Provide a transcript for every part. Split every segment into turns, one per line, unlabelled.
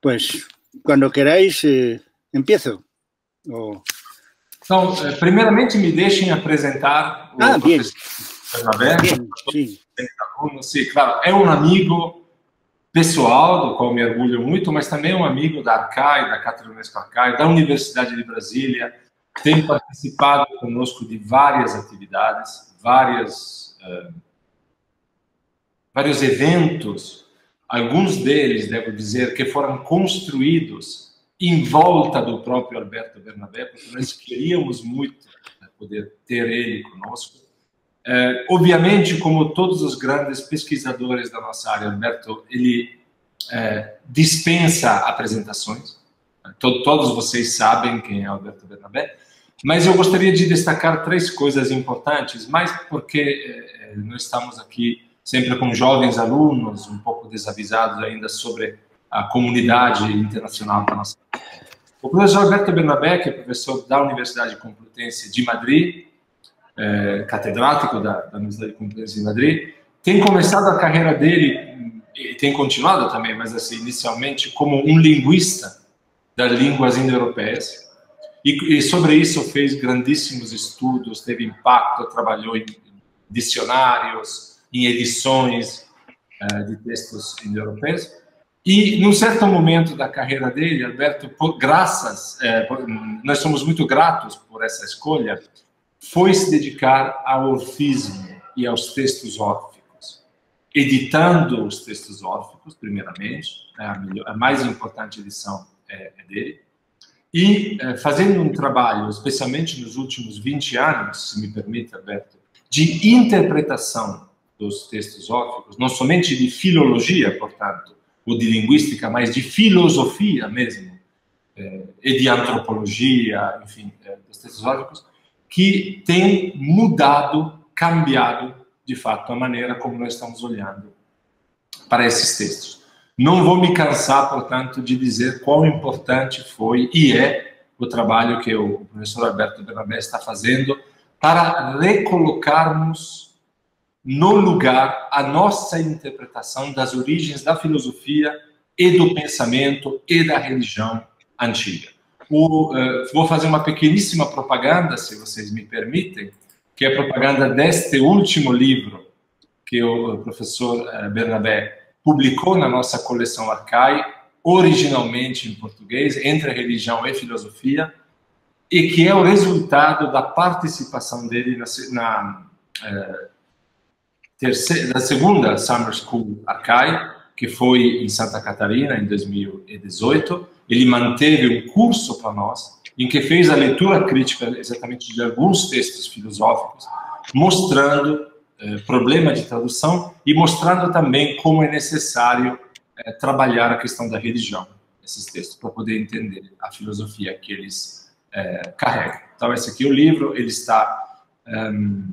Pues cuando queráis, eh, empiezo. O...
Então, eh, primeiramente, me deixem apresentar o
Ah,
professor Bernabé. Aluno, sim, claro, é um amigo pessoal, do qual me orgulho muito, mas também é um amigo da Arcai, da Cátedra Unesco Arcai, da Universidade de Brasília, tem participado conosco de várias atividades, várias, eh, vários eventos, alguns deles, devo dizer, que foram construídos em volta do próprio Alberto Bernabé, porque nós queríamos muito né, poder ter ele conosco. É, obviamente, como todos os grandes pesquisadores da nossa área, Alberto, ele é, dispensa apresentações. To- Todos vocês sabem quem é Alberto Bernabé, mas eu gostaria de destacar três coisas importantes, mais porque é, nós estamos aqui sempre com jovens alunos, um pouco desavisados ainda sobre a comunidade internacional da nossa. O professor Alberto Bernabé, que é professor da Universidade Complutense de Madrid, é, catedrático da, da Universidade Complutense de Madrid, tem começado a carreira dele e tem continuado também, mas assim inicialmente como um linguista das línguas indo-europeias e, e sobre isso fez grandíssimos estudos, teve impacto, trabalhou em dicionários, em edições eh, de textos indo-europeus. E, num certo momento da carreira dele, Alberto, por, graças, eh, nós somos muito gratos por essa escolha, foi se dedicar ao orfismo e aos textos órficos, editando os textos órficos, primeiramente, é a, melhor, a mais importante edição é, é dele, e fazendo um trabalho, especialmente nos últimos 20 anos, se me permite, Alberto, de interpretação dos textos órficos, não somente de filologia, portanto, ou de linguística, mas de filosofia mesmo, eh, e de antropologia, enfim, eh, dos textos órficos, que tem mudado, cambiado, de fato, a maneira como nós estamos olhando para esses textos. Não vou me cansar, portanto, de dizer quão importante foi e é o trabalho que o professor Alberto Bernabé está fazendo para recolocarmos no lugar a nossa interpretação das origens da filosofia e do pensamento e da religião antiga. O, eh, vou fazer uma pequeníssima propaganda, se vocês me permitem, que é a propaganda deste último livro que o professor eh, Bernabé publicou na nossa coleção Arcai, originalmente em português, entre religião e filosofia, e que é o resultado da participação dele na, na eh, terceira, da segunda Summer School Arcai, que foi em Santa Catarina em 2018. Ele manteve um curso para nós, em que fez a leitura crítica exatamente de alguns textos filosóficos, mostrando eh, problema de tradução e mostrando também como é necessário eh, trabalhar a questão da religião, esses textos, para poder entender a filosofia que eles eh, carregam. Então, esse aqui é o livro, ele está ehm,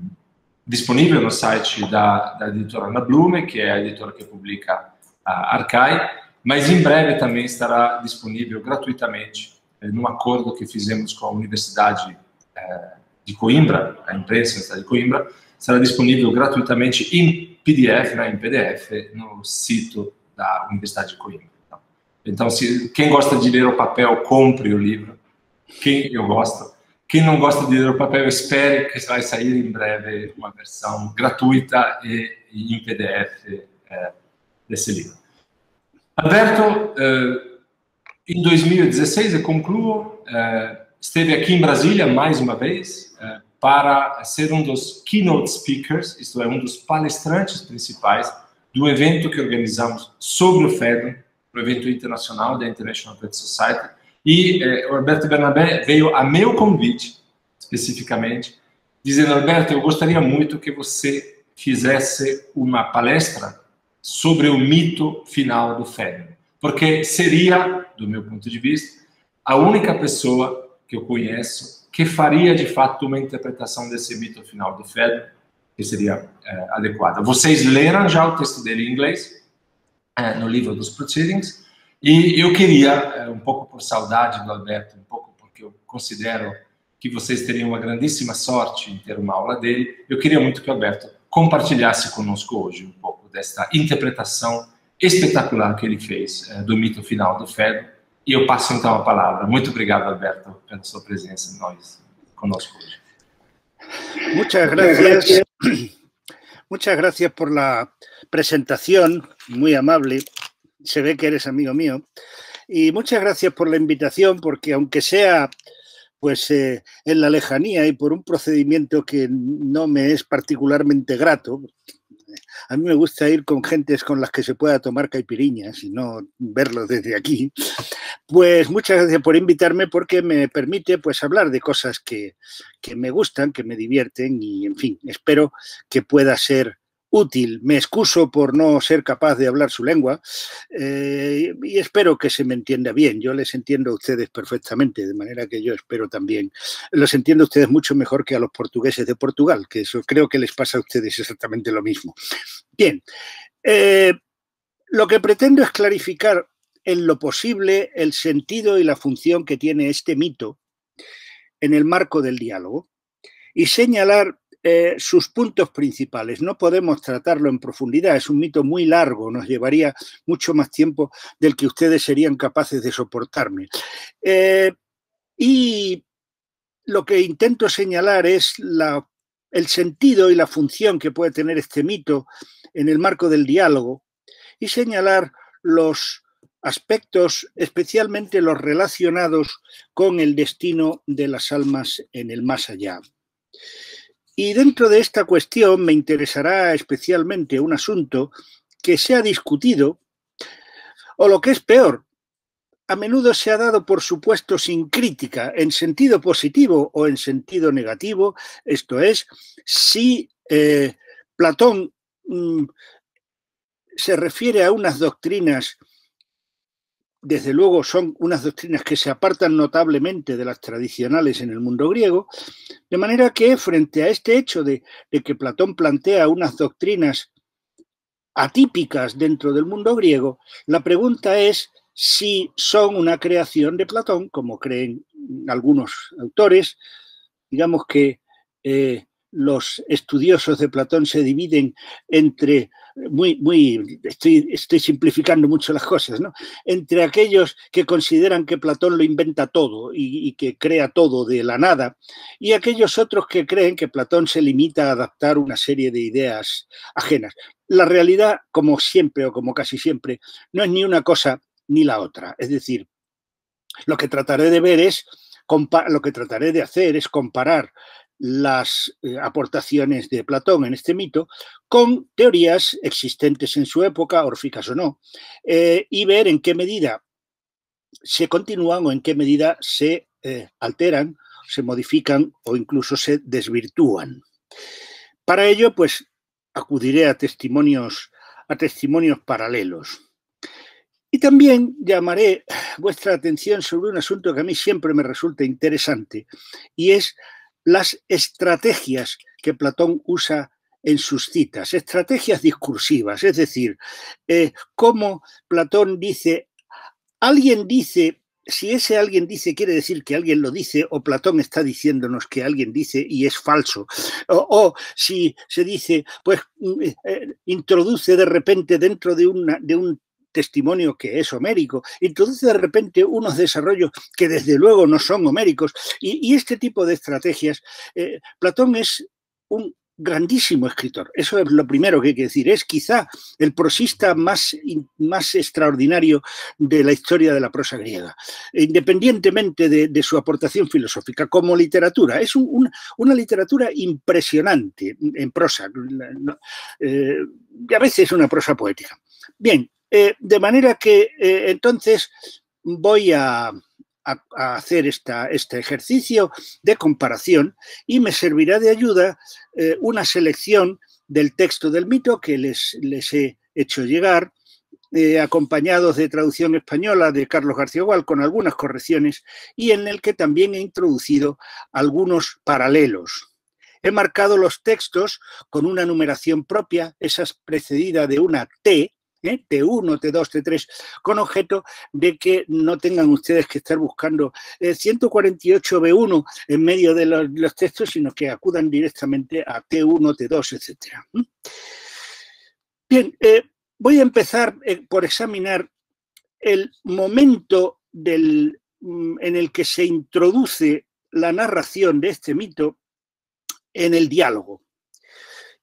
disponível no site da, da editora Ana Blume, que é a editora que publica a Arcai, mas em breve também estará disponível gratuitamente, eh, num acordo que fizemos com a Universidade eh, de Coimbra, a imprensa de Coimbra, será disponível gratuitamente em PDF, né, em PDF, no sítio da Universidade de Coimbra. Então, Então, se quem gosta de ler o papel, compre o livro. Quem eu gosto. Quem não gosta de ler o papel, espere que vai sair em breve uma versão gratuita e, em PDF eh, desse livro. Alberto, eh, em 2016, eu concluo, eh, esteve aqui em Brasília mais uma vez eh, para ser um dos keynote speakers, isto é, um dos palestrantes principais do evento que organizamos sobre o FEDUM, o evento internacional da International Pet Society, e eh, o Alberto Bernabé veio a meu convite, especificamente, dizendo, Alberto, eu gostaria muito que você fizesse uma palestra sobre o mito final do Fedro, porque seria, do meu ponto de vista, a única pessoa que eu conheço que faria de fato uma interpretação desse mito final do Fedro, que seria é, adequada. Vocês leram já o texto dele em inglês, é, no livro dos Proceedings, e eu queria, é, um pouco por saudade do Alberto, um pouco porque eu considero que vocês teriam uma grandíssima sorte em ter uma aula dele, eu queria muito que o Alberto compartilhasse conosco hoje um pouco desta interpretação espetacular que ele fez é, do mito final do Fedro. E eu passo então a palavra. Muito obrigado, Alberto, pela sua presença nós, conosco hoje.
Muchas gracias. Muchas gracias por la presentación, muy amable. Se ve que eres amigo mío. Y muchas gracias por la invitación, porque aunque sea pues eh, en la lejanía y por un procedimiento que no me es particularmente grato, a mí me gusta ir con gentes con las que se pueda tomar caipiriñas y no verlos desde aquí. Pues muchas gracias por invitarme porque me permite pues hablar de cosas que, que me gustan, que me divierten y en fin, espero que pueda ser útil. Me excuso por no ser capaz de hablar su lengua eh, y espero que se me entienda bien. Yo les entiendo a ustedes perfectamente, de manera que yo espero también. Los entiendo a ustedes mucho mejor que a los portugueses de Portugal, que eso creo que les pasa a ustedes exactamente lo mismo. Bien, eh, lo que pretendo es clarificar en lo posible el sentido y la función que tiene este mito en el marco del diálogo y señalar eh, sus puntos principales. No podemos tratarlo en profundidad, es un mito muy largo, nos llevaría mucho más tiempo del que ustedes serían capaces de soportarme. Eh, y lo que intento señalar es la, el sentido y la función que puede tener este mito en el marco del diálogo y señalar los aspectos, especialmente los relacionados con el destino de las almas en el más allá. Y dentro de esta cuestión me interesará especialmente un asunto que se ha discutido, o lo que es peor, a menudo se ha dado por supuesto sin crítica, en sentido positivo o en sentido negativo, esto es, si eh, Platón mm, se refiere a unas doctrinas desde luego son unas doctrinas que se apartan notablemente de las tradicionales en el mundo griego, de manera que frente a este hecho de, que Platón plantea unas doctrinas atípicas dentro del mundo griego, la pregunta es si son una creación de Platón, como creen algunos autores, digamos que eh, los estudiosos de Platón se dividen entre muy, muy, estoy, estoy simplificando mucho las cosas, ¿no? Entre aquellos que consideran que Platón lo inventa todo y, que crea todo de la nada, y aquellos otros que creen que Platón se limita a adaptar una serie de ideas ajenas. La realidad, como siempre o como casi siempre, no es ni una cosa ni la otra. Es decir, lo que trataré de ver es, lo que trataré de hacer es comparar las eh, aportaciones de Platón en este mito con teorías existentes en su época, órficas o no, eh, y ver en qué medida se continúan o en qué medida se eh, alteran, se modifican o incluso se desvirtúan. Para ello, pues acudiré a testimonios, a testimonios paralelos. Y también llamaré vuestra atención sobre un asunto que a mí siempre me resulta interesante y es las estrategias que Platón usa en sus citas, estrategias discursivas, es decir, eh, cómo Platón dice, alguien dice, si ese alguien dice quiere decir que alguien lo dice, o Platón está diciéndonos que alguien dice y es falso, o, si se dice, pues mm, eh, introduce de repente dentro de, una, de un testimonio que es homérico, introduce de repente unos desarrollos que desde luego no son homéricos y, este tipo de estrategias, eh, Platón es un grandísimo escritor. Eso es lo primero que hay que decir. Es quizá el prosista más, más extraordinario de la historia de la prosa griega, independientemente de, su aportación filosófica como literatura. Es una literatura impresionante en prosa, eh, y a veces una prosa poética. Bien, eh, de manera que eh, entonces voy a, hacer este ejercicio de comparación y me servirá de ayuda eh, una selección del texto del mito que les, les he hecho llegar, acompañados de traducción española de Carlos García Gual con algunas correcciones y en el que también he introducido algunos paralelos. He marcado los textos con una numeración propia, esa es precedida de una T, T1, T2, T3, con objeto de que no tengan ustedes que estar buscando 148B1 eh, en medio de los, textos, sino que acudan directamente a T1, T2, etc. Bien, eh, voy a empezar eh, por examinar el momento mm, en el que se introduce la narración de este mito en el diálogo.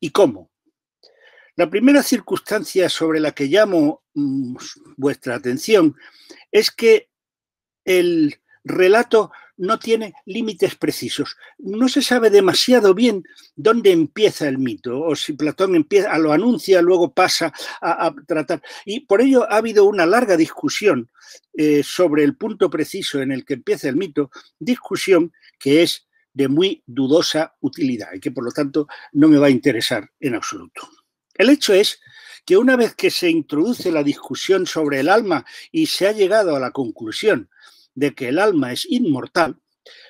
¿Y cómo? La primera circunstancia sobre la que llamo mm, vuestra atención es que el relato no tiene límites precisos. No se sabe demasiado bien dónde empieza el mito, o si Platón empieza, lo anuncia, luego pasa a, tratar. Y por ello ha habido una larga discusión eh, sobre el punto preciso en el que empieza el mito, discusión que es de muy dudosa utilidad y que por lo tanto no me va a interesar en absoluto. El hecho es que una vez que se introduce la discusión sobre el alma y se ha llegado a la conclusión de que el alma es inmortal,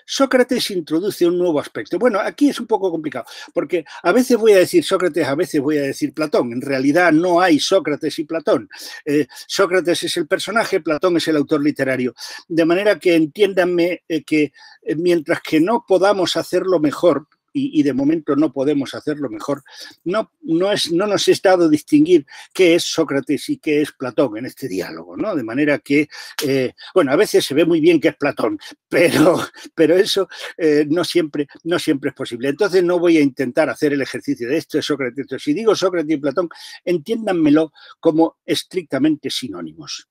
Sócrates introduce un nuevo aspecto. Bueno, aquí es un poco complicado, porque a veces voy a decir Sócrates, a veces voy a decir Platón. En realidad no hay Sócrates y Platón. Eh, Sócrates es el personaje, Platón es el autor literario. De manera que entiéndanme eh, que eh, mientras que no podamos hacerlo mejor, y, de momento no podemos hacerlo mejor, no, no, es, no nos es dado distinguir qué es Sócrates y qué es Platón en este diálogo, ¿no? De manera que, eh, bueno, a veces se ve muy bien que es Platón, pero, pero eso eh, no, siempre, no siempre es posible. Entonces no voy a intentar hacer el ejercicio de esto es Sócrates. Si digo Sócrates y Platón, entiéndanmelo como estrictamente sinónimos.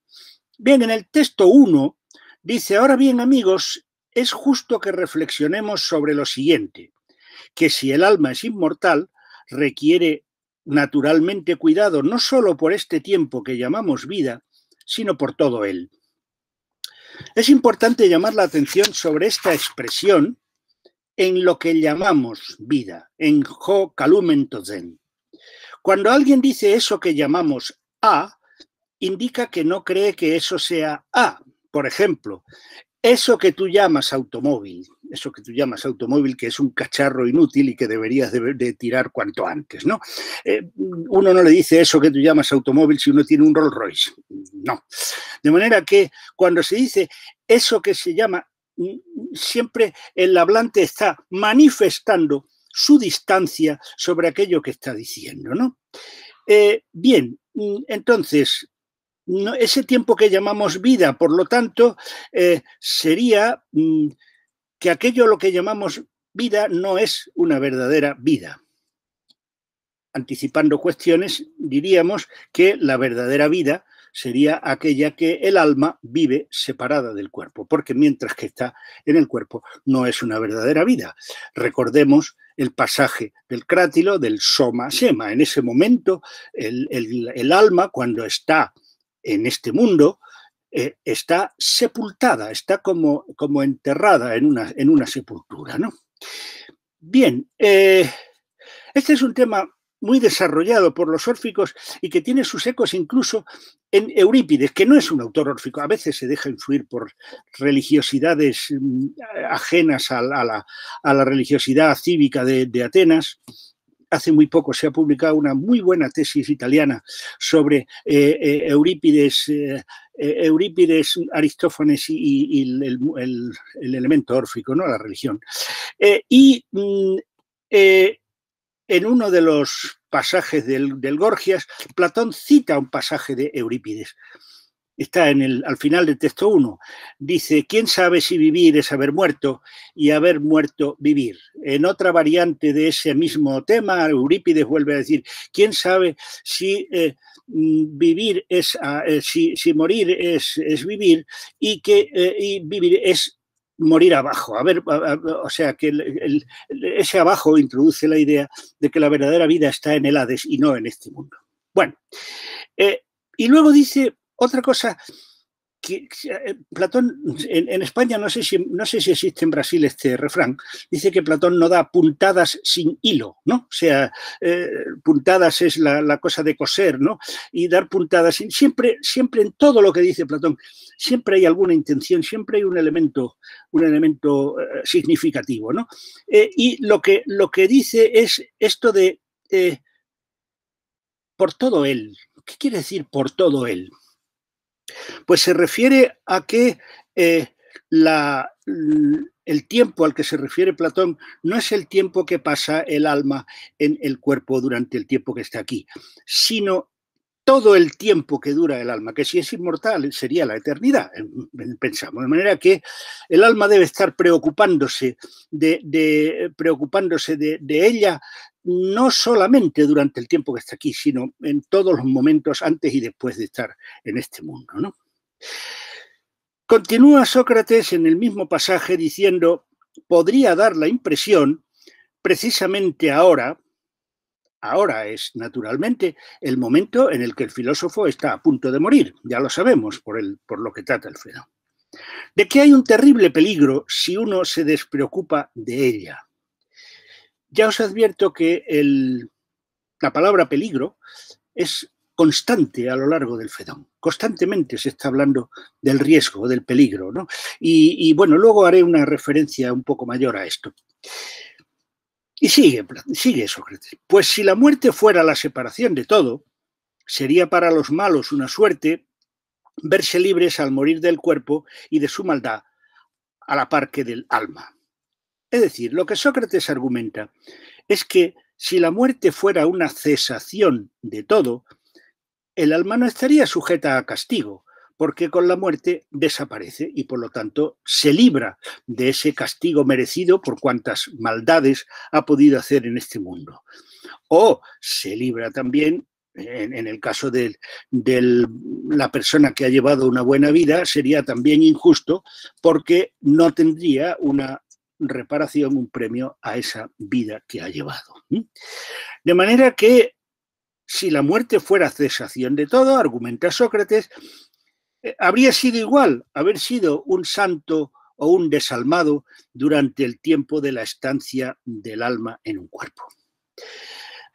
Bien, en el texto 1 dice, ahora bien amigos, es justo que reflexionemos sobre lo siguiente que si el alma es inmortal, requiere naturalmente cuidado no solo por este tiempo que llamamos vida, sino por todo él. Es importante llamar la atención sobre esta expresión en lo que llamamos vida, en ho calumen zen. Cuando alguien dice eso que llamamos A, indica que no cree que eso sea A. Por ejemplo, eso que tú llamas automóvil, eso que tú llamas automóvil, que es un cacharro inútil y que deberías de, tirar cuanto antes, ¿no? Eh, uno no le dice eso que tú llamas automóvil si uno tiene un Rolls Royce, no. De manera que cuando se dice eso que se llama, siempre el hablante está manifestando su distancia sobre aquello que está diciendo, ¿no? Eh, bien, entonces, ese tiempo que llamamos vida, por lo tanto, eh, sería mm, que aquello lo que llamamos vida no es una verdadera vida. Anticipando cuestiones, diríamos que la verdadera vida sería aquella que el alma vive separada del cuerpo, porque mientras que está en el cuerpo no es una verdadera vida. Recordemos el pasaje del crátilo, del soma sema. En ese momento, el, el alma, cuando está en este mundo eh, está sepultada, está como, como enterrada en una, en una sepultura. ¿no? Bien, eh, este es un tema muy desarrollado por los órficos y que tiene sus ecos incluso en Eurípides, que no es un autor órfico, a veces se deja influir por religiosidades mm, ajenas a la, religiosidad cívica de Atenas, hace muy poco se ha publicado una muy buena tesis italiana sobre eh, eh, Eurípides, eh, Eurípides, Aristófanes y, el, elemento órfico, ¿no? la religión. y mm, en uno de los pasajes del, del Gorgias, Platón cita un pasaje de Eurípides está en el, al final del texto 1, dice, ¿quién sabe si vivir es haber muerto y haber muerto vivir? En otra variante de ese mismo tema, Eurípides vuelve a decir, ¿quién sabe si eh, mm, vivir es, ah, eh, si, morir es, es, vivir y que eh, vivir es morir abajo. A ver, o sea, que ese abajo introduce la idea de que la verdadera vida está en el Hades y no en este mundo. Bueno, y luego dice, otra cosa que eh, Platón, en, España no sé, si, no sé si existe en Brasil este refrán, dice que Platón no da puntadas sin hilo, ¿no? O sea, eh, puntadas es la, cosa de coser, ¿no? Y dar puntadas, siempre, siempre en todo lo que dice Platón, siempre hay alguna intención, siempre hay un elemento, un elemento eh, significativo, ¿no? y lo que, lo que dice es esto de por todo él. ¿Qué quiere decir por todo él? Pues se refiere a que eh, el tiempo al que se refiere Platón no es el tiempo que pasa el alma en el cuerpo durante el tiempo que está aquí, sino todo el tiempo que dura el alma, que si es inmortal sería la eternidad, pensamos. De manera que el alma debe estar preocupándose de, preocupándose de, ella no solamente durante el tiempo que está aquí, sino en todos los momentos antes y después de estar en este mundo. ¿no? Continúa Sócrates en el mismo pasaje diciendo, podría dar la impresión, precisamente ahora, Ahora es, naturalmente, el momento en el que el filósofo está a punto de morir, ya lo sabemos por, el, por lo que trata el fenómeno. De que hay un terrible peligro si uno se despreocupa de ella. Ya os advierto que la palabra peligro es constante a lo largo del Fedón. Constantemente se está hablando del riesgo, del peligro. ¿no? y, bueno, luego haré una referencia un poco mayor a esto. Y sigue, sigue Sócrates. Pues si la muerte fuera la separación de todo, sería para los malos una suerte verse libres al morir del cuerpo y de su maldad a la par que del alma. Es decir, lo que Sócrates argumenta es que si la muerte fuera una cesación de todo, el alma no estaría sujeta a castigo, porque con la muerte desaparece y por lo tanto se libra de ese castigo merecido por cuantas maldades ha podido hacer en este mundo. O se libra también en, el caso de, la persona que ha llevado una buena vida, sería también injusto porque no tendría una reparación, un premio a esa vida que ha llevado. De manera que si la muerte fuera cesación de todo, argumenta Sócrates, eh, habría sido igual haber sido un santo o un desalmado durante el tiempo de la estancia del alma en un cuerpo.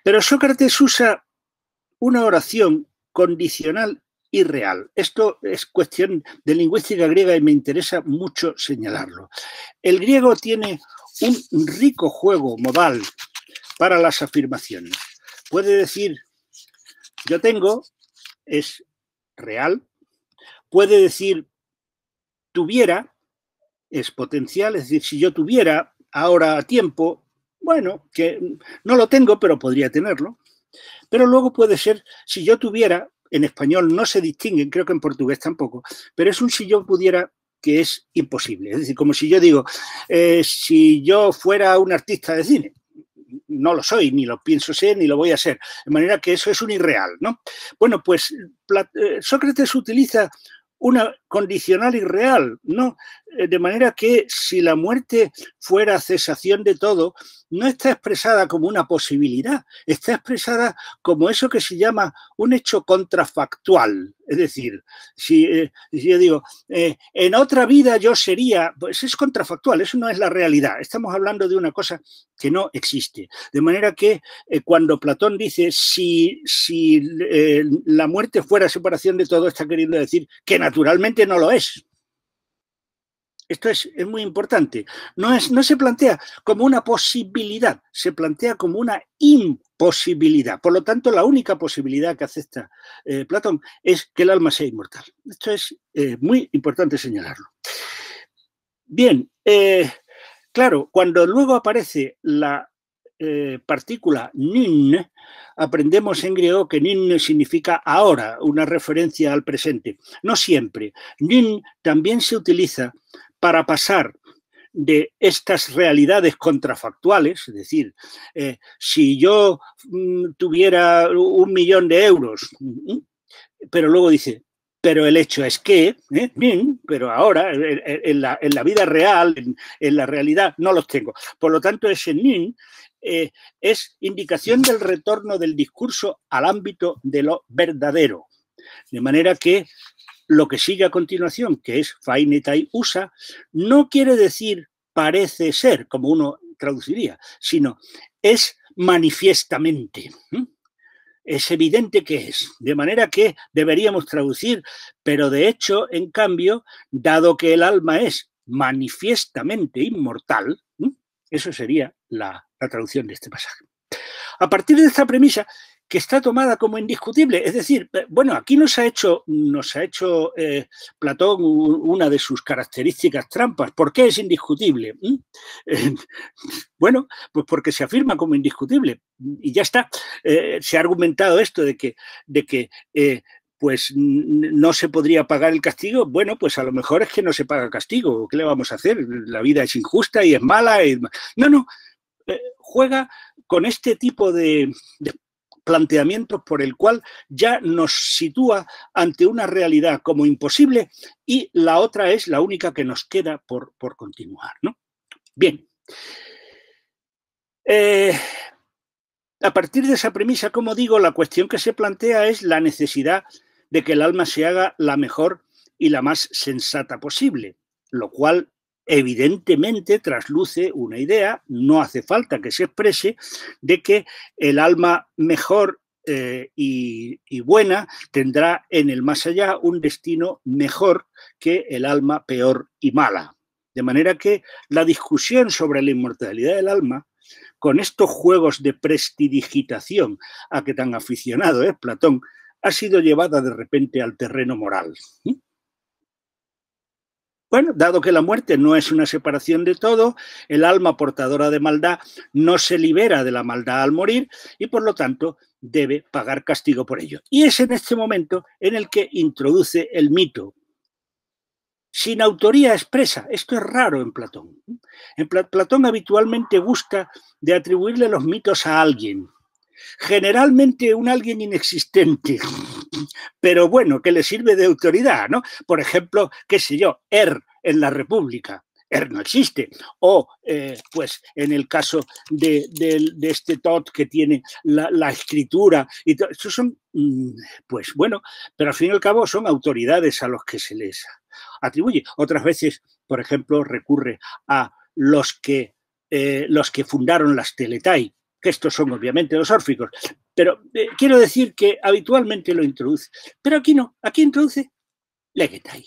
Pero Sócrates usa una oración condicional y real. Esto es cuestión de lingüística griega y me interesa mucho señalarlo. El griego tiene un rico juego modal para las afirmaciones. Puede decir, yo tengo, es real, puede decir tuviera, es potencial, es decir, si yo tuviera ahora tiempo, bueno, que no lo tengo, pero podría tenerlo. Pero luego puede ser, si yo tuviera, en español no se distinguen, creo que en portugués tampoco, pero es un si yo pudiera que es imposible. Es decir, como si yo digo, eh, si yo fuera un artista de cine, no lo soy, ni lo pienso ser, ni lo voy a ser. De manera que eso es un irreal, ¿no? Bueno, pues eh, Sócrates utiliza una condicional irreal, ¿no? Eh, de manera que si la muerte fuera cesación de todo, no está expresada como una posibilidad, está expresada como eso que se llama un hecho contrafactual. Es decir, si, eh, yo digo, eh, en otra vida yo sería, pues es contrafactual, eso no es la realidad. Estamos hablando de una cosa que no existe. De manera que cuando Platón dice, si, si la muerte fuera separación de todo, está queriendo decir que naturalmente no lo es. Esto es, muy importante. No, es, no se plantea como una posibilidad, se plantea como una imposibilidad. Por lo tanto, la única posibilidad que acepta eh, Platón es que el alma sea inmortal. Esto es eh, muy importante señalarlo. Bien, eh, claro, cuando luego aparece la partícula nin, aprendemos en griego que nin significa ahora, una referencia al presente. No siempre. Nin también se utiliza para pasar de estas realidades contrafactuales, es decir, eh, si yo mm, tuviera un millón de euros, mm, pero luego dice, pero el hecho es que, ¿eh? pero ahora en, la, vida real, en, la realidad, no los tengo. Por lo tanto, ese nin eh, es indicación del retorno del discurso al ámbito de lo verdadero. De manera que lo que sigue a continuación, que es fainetai usa, no quiere decir parece ser, como uno traduciría, sino es manifiestamente. Es evidente que es. De manera que deberíamos traducir, pero de hecho, en cambio, dado que el alma es manifiestamente inmortal, eso sería la, la traducción de este pasaje. A partir de esta premisa, que está tomada como indiscutible. Es decir, eh, bueno, aquí nos ha hecho, nos ha hecho eh, Platón una de sus características trampas. ¿Por qué es indiscutible? ¿Mm? bueno, pues porque se afirma como indiscutible. Y ya está. se ha argumentado esto de que, de que pues no se podría pagar el castigo. Bueno, pues a lo mejor es que no se paga castigo. ¿Qué le vamos a hacer? La vida es injusta y es mala. No, no. juega con este tipo de, planteamientos por el cual ya nos sitúa ante una realidad como imposible y la otra es la única que nos queda por, continuar. ¿no? Bien. Eh, a partir de esa premisa, como digo, la cuestión que se plantea es la necesidad de que el alma se haga la mejor y la más sensata posible, lo cual evidentemente trasluce una idea, no hace falta que se exprese, de que el alma mejor eh, y, y, buena tendrá en el más allá un destino mejor que el alma peor y mala. De manera que la discusión sobre la inmortalidad del alma, con estos juegos de prestidigitación a que tan aficionado es Platón, ha sido llevada de repente al terreno moral. Bueno, dado que la muerte no es una separación de todo, el alma portadora de maldad no se libera de la maldad al morir y por lo tanto debe pagar castigo por ello. Y es en este momento en el que introduce el mito. Sin autoría expresa, esto es raro en Platón. En Platón habitualmente gusta de atribuirle los mitos a alguien, generalmente un alguien inexistente, pero bueno, que le sirve de autoridad, ¿no? Por ejemplo, qué sé yo, Er en la República. Er no existe. O, eh, pues, en el caso de, este Tot que tiene la, escritura, y todo, estos son, mm, pues bueno, pero al fin y al cabo son autoridades a los que se les atribuye. Otras veces, por ejemplo, recurre a los que, eh, los que fundaron las Teletai, estos son obviamente los órficos, pero eh, quiero decir que habitualmente lo introduce. Pero aquí no, aquí introduce Legetai.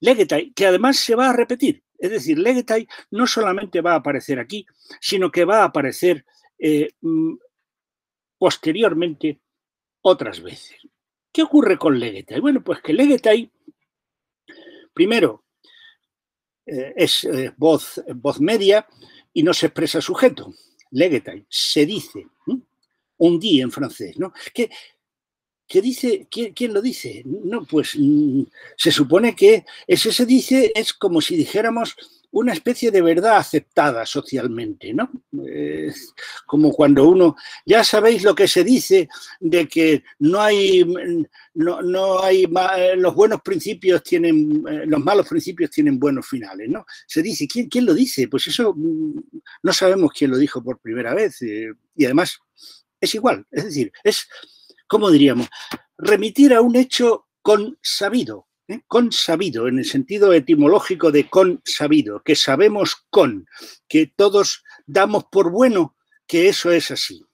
Legetai, que además se va a repetir. Es decir, Legetai no solamente va a aparecer aquí, sino que va a aparecer eh, mm, posteriormente otras veces. ¿Qué ocurre con Legetai? Bueno, pues que Legetai, primero, eh, es voz, voz media y no se expresa sujeto se dice, un día en francés, ¿no? ¿Qué, dice? ¿quién, lo dice? No, pues mm, se supone que ese se dice es como si dijéramos una especie de verdad aceptada socialmente, ¿no? como cuando uno, ya sabéis lo que se dice de que no hay, no, no hay, los buenos principios tienen, los malos principios tienen buenos finales, ¿no? Se dice, ¿quién, quién lo dice? Pues eso mm, no sabemos quién lo dijo por primera vez eh, y además es igual, es decir, es, ¿cómo diríamos? Remitir a un hecho consabido, ¿eh? consabido, en el sentido etimológico de consabido, que sabemos con, que todos damos por bueno que eso es así.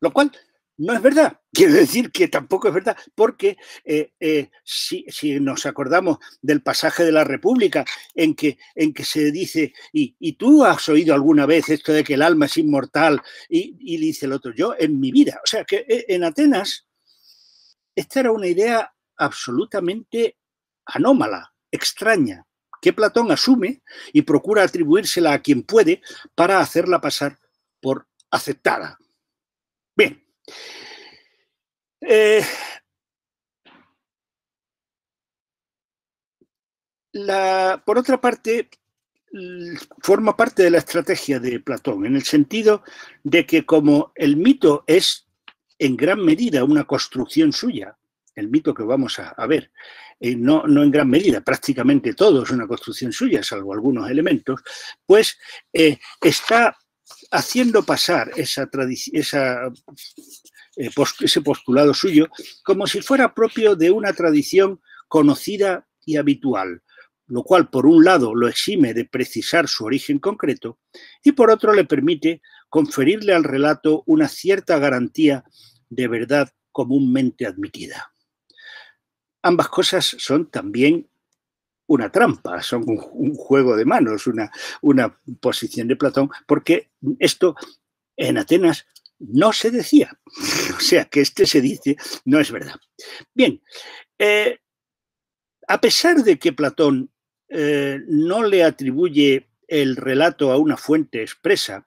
Lo cual no es verdad. Quiere decir que tampoco es verdad, porque eh, eh, si, nos acordamos del pasaje de la República en que, en que se dice, y, tú has oído alguna vez esto de que el alma es inmortal, y, y dice el otro, yo en mi vida. O sea que en Atenas, esta era una idea absolutamente anómala, extraña, que Platón asume y procura atribuírsela a quien puede para hacerla pasar por aceptada. Bien. Eh, por otra parte, forma parte de la estrategia de Platón, en el sentido de que como el mito es en gran medida una construcción suya, el mito que vamos a, ver, eh, no, en gran medida, prácticamente todo es una construcción suya, salvo algunos elementos, pues eh, está haciendo pasar eh, ese postulado suyo como si fuera propio de una tradición conocida y habitual, lo cual por un lado lo exime de precisar su origen concreto y por otro le permite conferirle al relato una cierta garantía de verdad comúnmente admitida ambas cosas son también una trampa, son un, juego de manos, una, una posición de Platón, porque esto en Atenas no se decía. O sea, que este se dice no es verdad. Bien, eh, a pesar de que Platón eh, no le atribuye el relato a una fuente expresa,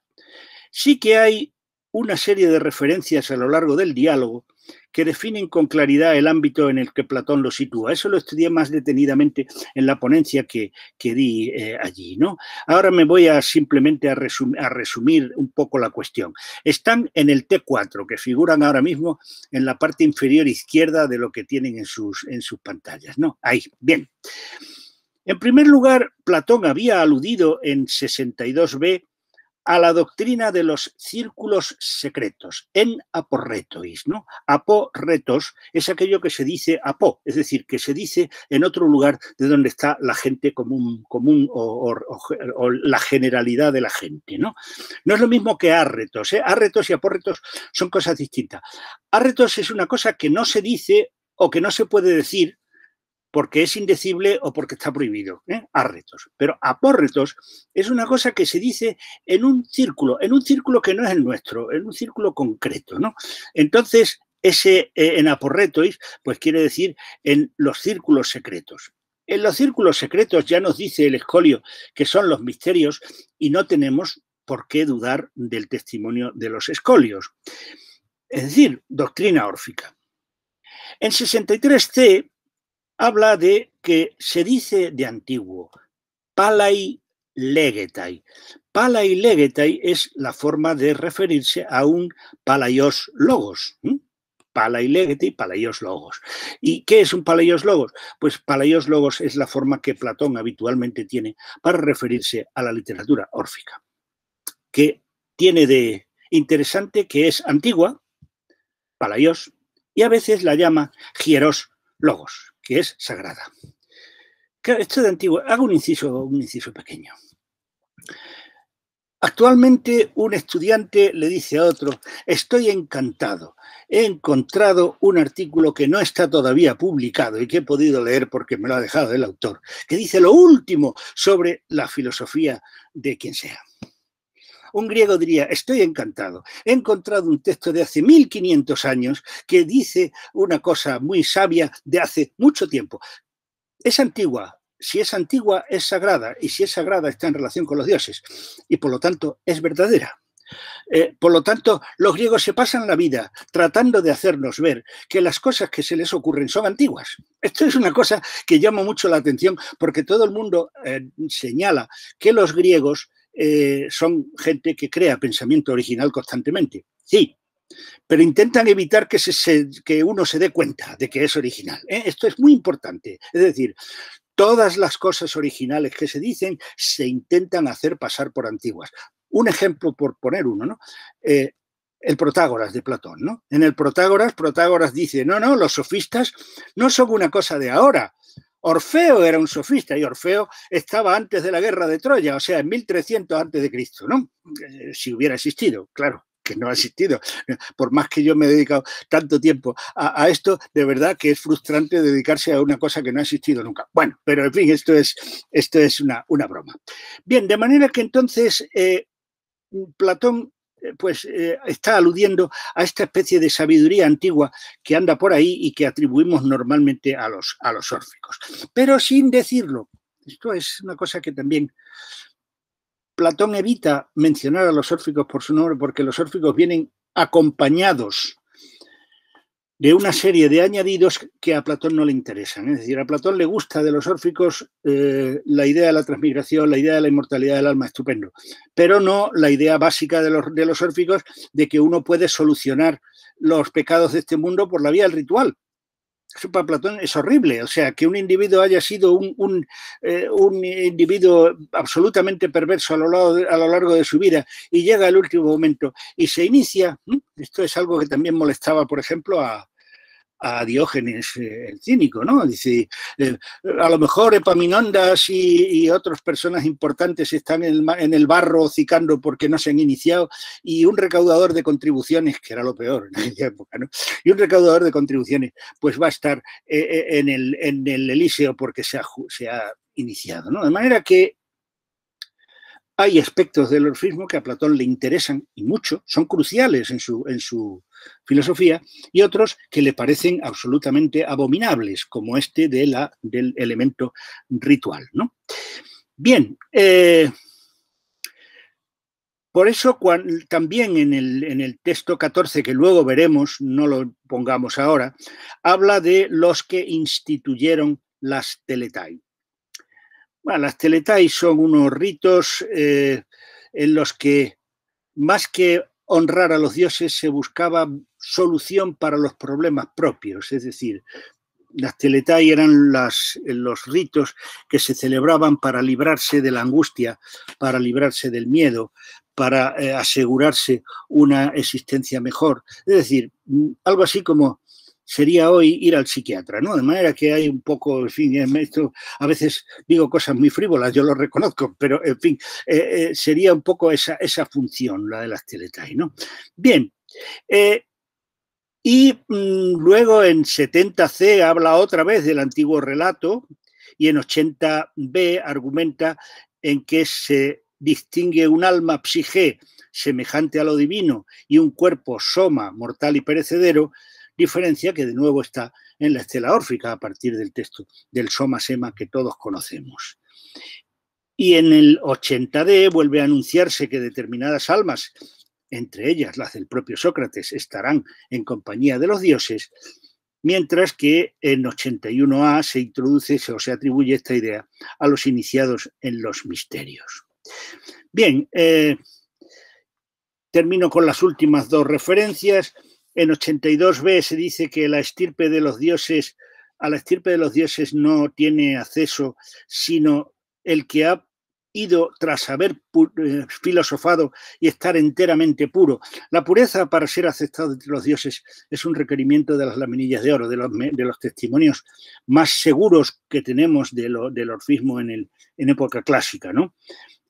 sí que hay una serie de referencias a lo largo del diálogo que definen con claridad el ámbito en el que Platón lo sitúa. Eso lo estudié más detenidamente en la ponencia que, que di eh, allí. ¿no? Ahora me voy a simplemente a, a, resumir un poco la cuestión. Están en el T4, que figuran ahora mismo en la parte inferior izquierda de lo que tienen en sus, en sus pantallas. ¿no? Ahí, bien. En primer lugar, Platón había aludido en 62b a la doctrina de los círculos secretos, en aporretois, ¿no? Aporretos es aquello que se dice apo, es decir, que se dice en otro lugar de donde está la gente común, común o, la generalidad de la gente, ¿no? No es lo mismo que arretos, ¿eh? Arretos y aporretos son cosas distintas. Arretos es una cosa que no se dice o que no se puede decir porque es indecible o porque está prohibido, ¿eh? arretos. Pero apórretos es una cosa que se dice en un círculo, en un círculo que no es el nuestro, en un círculo concreto, ¿no? Entonces, ese eh, en aporretois, pues quiere decir en los círculos secretos. En los círculos secretos ya nos dice el escolio que son los misterios y no tenemos por qué dudar del testimonio de los escolios. Es decir, doctrina órfica. En 63c habla de que se dice de antiguo, palai legetai. Palai legetai es la forma de referirse a un palaios logos. Palai legetai, palaios logos. ¿Y qué es un palaios logos? Pues palaios logos es la forma que Platón habitualmente tiene para referirse a la literatura órfica, que tiene de interesante que es antigua, palaios, y a veces la llama hieros logos que es sagrada. Esto de antiguo, hago un inciso, un inciso pequeño. Actualmente un estudiante le dice a otro, estoy encantado, he encontrado un artículo que no está todavía publicado y que he podido leer porque me lo ha dejado el autor, que dice lo último sobre la filosofía de quien sea. Un griego diría, estoy encantado, he encontrado un texto de hace 1500 años que dice una cosa muy sabia de hace mucho tiempo. Es antigua, si es antigua es sagrada y si es sagrada está en relación con los dioses y por lo tanto es verdadera. Eh, por lo tanto, los griegos se pasan la vida tratando de hacernos ver que las cosas que se les ocurren son antiguas. Esto es una cosa que llama mucho la atención porque todo el mundo eh, señala que los griegos eh, son gente que crea pensamiento original constantemente. Sí, pero intentan evitar que, se, que uno se dé cuenta de que es original. ¿eh? Esto es muy importante. Es decir, todas las cosas originales que se dicen se intentan hacer pasar por antiguas. Un ejemplo por poner uno, ¿no? Eh, el Protágoras de Platón, ¿no? En el Protágoras, Protágoras dice, no, no, los sofistas no son una cosa de ahora, Orfeo era un sofista y Orfeo estaba antes de la guerra de Troya, o sea, en 1300 antes de Cristo, ¿no? Eh, si hubiera existido, claro que no ha existido. Por más que yo me he dedicado tanto tiempo a, esto, de verdad que es frustrante dedicarse a una cosa que no ha existido nunca. Bueno, pero en fin, esto es, esto es una, una broma. Bien, de manera que entonces eh, Platón pues eh, está aludiendo a esta especie de sabiduría antigua que anda por ahí y que atribuimos normalmente a los, a los órficos. Pero sin decirlo, esto es una cosa que también Platón evita mencionar a los órficos por su nombre porque los órficos vienen acompañados de una serie de añadidos que a Platón no le interesan. Es decir, a Platón le gusta de los órficos eh, la idea de la transmigración, la idea de la inmortalidad del alma, estupendo, pero no la idea básica de los, de los órficos de que uno puede solucionar los pecados de este mundo por la vía del ritual. Eso para Platón es horrible. O sea, que un individuo haya sido un, un, eh, individuo absolutamente perverso a lo, largo de, a lo largo de su vida y llega el último momento y se inicia. Esto es algo que también molestaba, por ejemplo, a, a Diógenes eh, el cínico, ¿no? Dice, eh, a lo mejor Epaminondas y, otras personas importantes están en el, en el, barro cicando porque no se han iniciado y un recaudador de contribuciones, que era lo peor en aquella época, ¿no? Y un recaudador de contribuciones, pues va a estar eh, en, el, en el Elíseo porque se ha, se ha iniciado, ¿no? De manera que hay aspectos del orfismo que a Platón le interesan y mucho, son cruciales en su, filosofía, y otros que le parecen absolutamente abominables, como este de la, del elemento ritual. ¿no? Bien, eh, por eso también en el, en el, texto 14, que luego veremos, no lo pongamos ahora, habla de los que instituyeron las teletai. Bueno, las teletai son unos ritos eh, en los que más que honrar a los dioses se buscaba solución para los problemas propios, es decir, las teletai eran los ritos que se celebraban para librarse de la angustia, para librarse del miedo, para eh, asegurarse una existencia mejor. Es decir, algo así como sería hoy ir al psiquiatra, ¿no? De manera que hay un poco, en fin, esto, a veces digo cosas muy frívolas, yo lo reconozco, pero en fin, eh, eh, sería un poco esa, esa función, la de las teletai, ¿no? Bien, eh, y mm, luego en 70C habla otra vez del antiguo relato y en 80B argumenta en que se distingue un alma psige semejante a lo divino y un cuerpo soma mortal y perecedero diferencia que de nuevo está en la estela órfica a partir del texto del Soma Sema que todos conocemos. Y en el 80D vuelve a anunciarse que determinadas almas, entre ellas las del propio Sócrates, estarán en compañía de los dioses, mientras que en 81A se introduce o se atribuye esta idea a los iniciados en los misterios. Bien, eh, termino con las últimas dos referencias. En 82b se dice que la estirpe de los dioses, a la estirpe de los dioses no tiene acceso sino el que ha ido tras haber eh, filosofado y estar enteramente puro. La pureza para ser aceptado entre los dioses es un requerimiento de las laminillas de oro, de los, testimonios más seguros que tenemos del orfismo en época clásica. ¿no?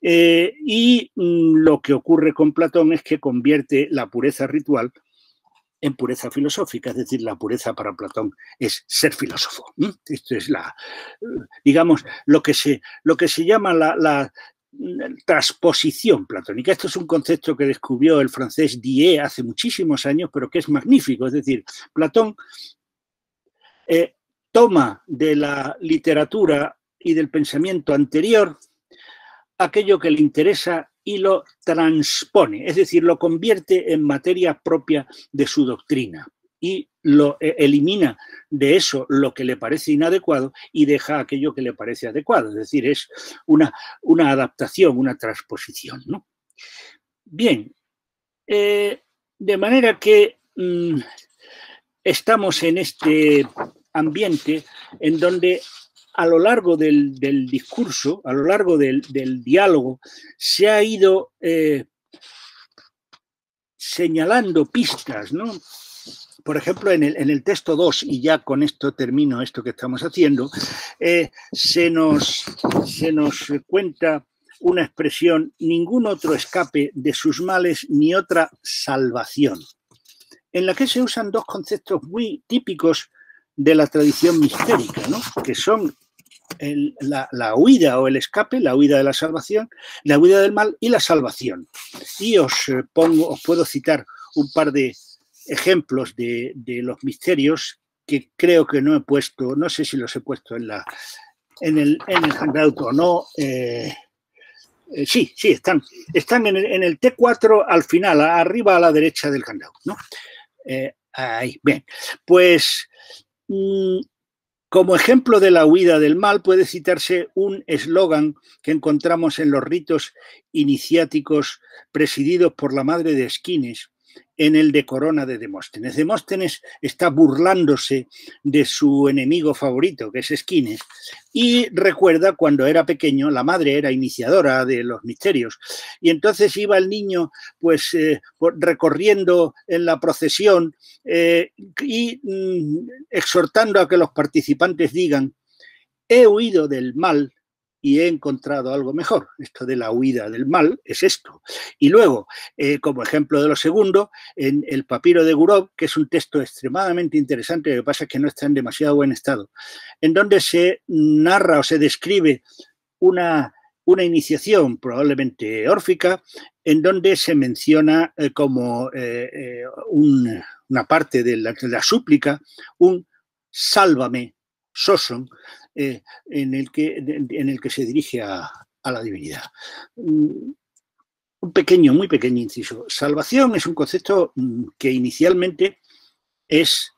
Eh, y mm, lo que ocurre con Platón es que convierte la pureza ritual en pureza filosófica, es decir, la pureza para Platón es ser filósofo. Esto es la, digamos, lo que se, lo que se llama la, transposición platónica. Esto es un concepto que descubrió el francés Die hace muchísimos años, pero que es magnífico. Es decir, Platón eh, toma de la literatura y del pensamiento anterior aquello que le interesa y lo transpone, es decir, lo convierte en materia propia de su doctrina y lo eh, elimina de eso lo que le parece inadecuado y deja aquello que le parece adecuado. Es decir, es una, una adaptación, una transposición. ¿no? Bien, eh, de manera que mm, estamos en este ambiente en donde a lo largo del, discurso, a lo largo del, diálogo, se ha ido eh, señalando pistas, ¿no? Por ejemplo, en el, texto 2, y ya con esto termino esto que estamos haciendo, eh, se, nos, se nos cuenta una expresión, ningún otro escape de sus males ni otra salvación, en la que se usan dos conceptos muy típicos de la tradición mistérica, ¿no? que son la, huida o el escape, la huida de la salvación, la huida del mal y la salvación. Y os eh, pongo, os puedo citar un par de ejemplos de, los misterios que creo que no he puesto, no sé si los he puesto en la en el, en el handout o no. Eh, eh, sí, sí, están, están en el, T4 al final, arriba a la derecha del handout, ¿no? ahí, bien. Pues como ejemplo de la huida del mal puede citarse un eslogan que encontramos en los ritos iniciáticos presididos por la madre de Esquines, en el de Corona de Demóstenes. Demóstenes está burlándose de su enemigo favorito, que es Esquines, y recuerda cuando era pequeño, la madre era iniciadora de los misterios, y entonces iba el niño pues eh, recorriendo en la procesión eh, y mm, exhortando a que los participantes digan, he huido del mal y he encontrado algo mejor. Esto de la huida del mal es esto. Y luego, eh, como ejemplo de lo segundo, en el papiro de Gurov, que es un texto extremadamente interesante, lo que pasa es que no está en demasiado buen estado, en donde se narra o se describe una, una iniciación probablemente órfica en donde se menciona eh, como eh, una parte de la, súplica un sálvame, soson, en, el que, en el que se dirige a, a la divinidad. Mm, un pequeño, muy pequeño inciso. Salvación es un concepto mm, que inicialmente es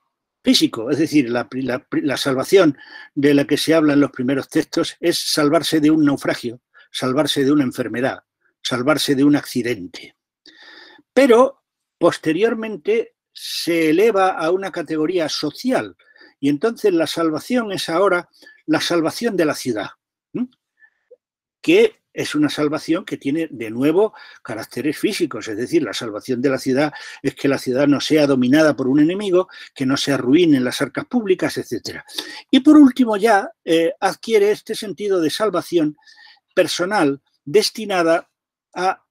físico, es decir, la, salvación de la que se habla en los primeros textos es salvarse de un naufragio, salvarse de una enfermedad, salvarse de un accidente. Pero posteriormente se eleva a una categoría social y entonces la salvación es ahora la salvación de la ciudad, que es una salvación que tiene de nuevo caracteres físicos, es decir, la salvación de la ciudad es que la ciudad no sea dominada por un enemigo, que no se arruinen las arcas públicas, etc. Y por último ya eh, adquiere este sentido de salvación personal destinada a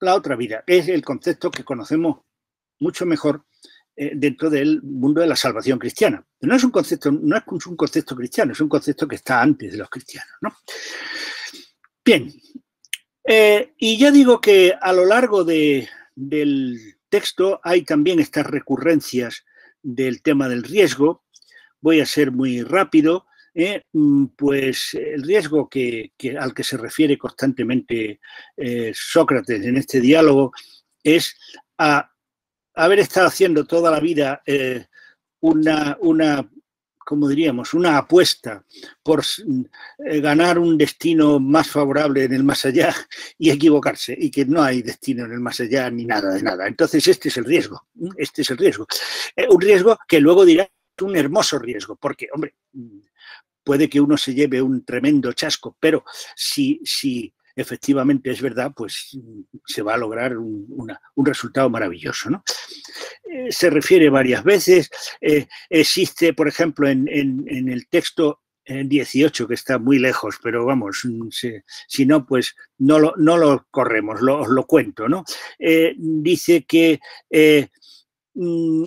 la otra vida, es el concepto que conocemos mucho mejor eh, dentro del mundo de la salvación cristiana. No es un concepto, no es un concepto cristiano, es un concepto que está antes de los cristianos. ¿no? Bien, eh, y ya digo que a lo largo del texto hay también estas recurrencias del tema del riesgo. Voy a ser muy rápido. Eh, mm, pues el riesgo que, al que se refiere constantemente Sócrates en este diálogo es a haber estado haciendo toda la vida una, una como diríamos, una apuesta por eh, ganar un destino más favorable en el más allá y equivocarse, y que no hay destino en el más allá ni nada de nada. Entonces, este es el riesgo, este es el riesgo. Eh, un riesgo que luego dirá un hermoso riesgo, porque, hombre, puede que uno se lleve un tremendo chasco, pero si, si efectivamente es verdad, pues se va a lograr un, resultado maravilloso. ¿no? Eh, se refiere varias veces, eh, existe, por ejemplo, en, el texto en 18, que está muy lejos, pero vamos, si, no, pues no lo, corremos, lo, os lo cuento, ¿no? Eh, dice que mm,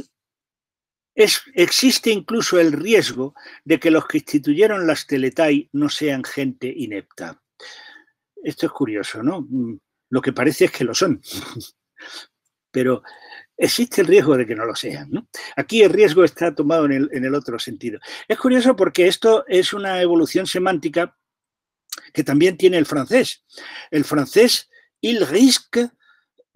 existe incluso el riesgo de que los que instituyeron las teletai no sean gente inepta. Esto es curioso, ¿no? Mm, lo que parece es que lo son. Pero existe el riesgo de que no lo sean. ¿no? Aquí el riesgo está tomado en el, en el, otro sentido. Es curioso porque esto es una evolución semántica que también tiene el francés. El francés, il risque,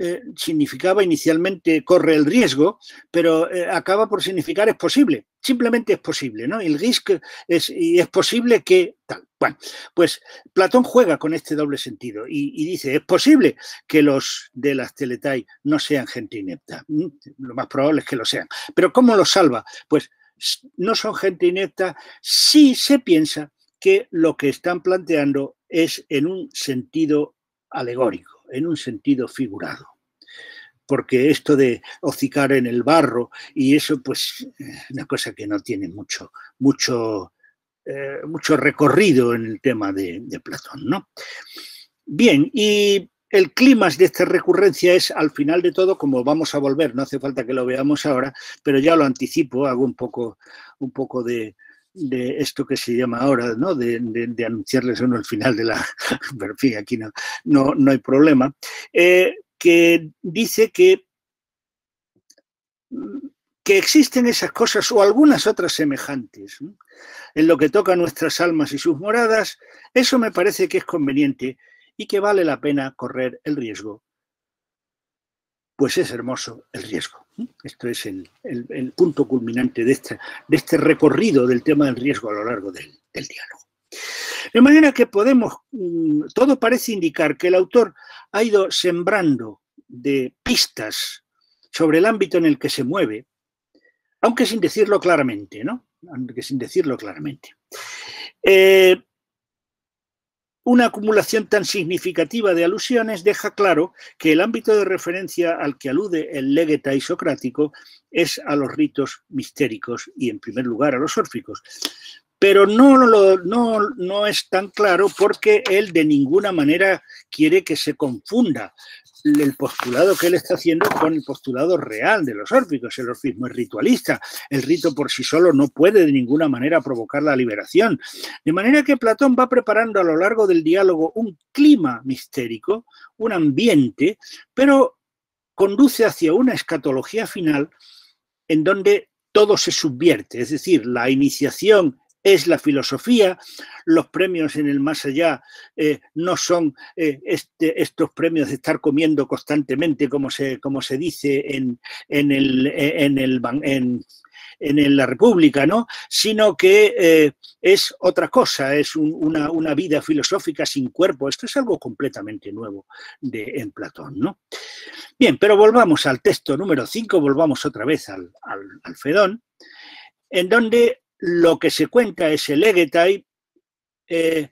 eh, significaba inicialmente corre el riesgo, pero eh, acaba por significar es posible. Simplemente es posible, ¿no? El risque es, y es posible que tal. Bueno, pues Platón juega con este doble sentido y, dice, es posible que los de las teletai no sean gente inepta. Mm, lo más probable es que lo sean. Pero ¿cómo lo salva? Pues no son gente inepta si se piensa que lo que están planteando es en un sentido alegórico en un sentido figurado. Porque esto de hocicar en el barro y eso, pues, una cosa que no tiene mucho, mucho, eh, mucho recorrido en el tema de, Platón, ¿no? Bien, y el clima de esta recurrencia es al final de todo, como vamos a volver, no hace falta que lo veamos ahora, pero ya lo anticipo, hago un poco, un poco de, de esto que se llama ahora, ¿no? de, anunciarles uno el final de la... Pero fin, aquí no, no, hay problema. Eh, que dice que, que existen esas cosas o algunas otras semejantes en lo que toca a nuestras almas y sus moradas, eso me parece que es conveniente y que vale la pena correr el riesgo pues es hermoso el riesgo. Esto es el, punto culminante de este, recorrido del tema del riesgo a lo largo del, diálogo. De manera que podemos, mm, todo parece indicar que el autor ha ido sembrando de pistas sobre el ámbito en el que se mueve, aunque sin decirlo claramente, ¿no? Aunque sin decirlo claramente. Eh, una acumulación tan significativa de alusiones deja claro que el ámbito de referencia al que alude el legetai socrático es a los ritos mistéricos y, en primer lugar, a los órficos. Pero no, no, no es tan claro porque él de ninguna manera quiere que se confunda el postulado que él está haciendo con el postulado real de los órficos. El orfismo es ritualista. El rito por sí solo no puede de ninguna manera provocar la liberación. De manera que Platón va preparando a lo largo del diálogo un clima mistérico, un ambiente, pero conduce hacia una escatología final en donde todo se subvierte, es decir, la iniciación es la filosofía, los premios en el más allá eh, no son eh, este, estos premios de estar comiendo constantemente, como se, como se dice en, en, el, en, el, en, la República, ¿no? sino que eh, es otra cosa, es una, una, vida filosófica sin cuerpo. Esto es algo completamente nuevo de, en Platón. ¿no? Bien, pero volvamos al texto número 5, volvamos otra vez al, al, al Fedón, en donde lo que se cuenta es el Egetai, eh,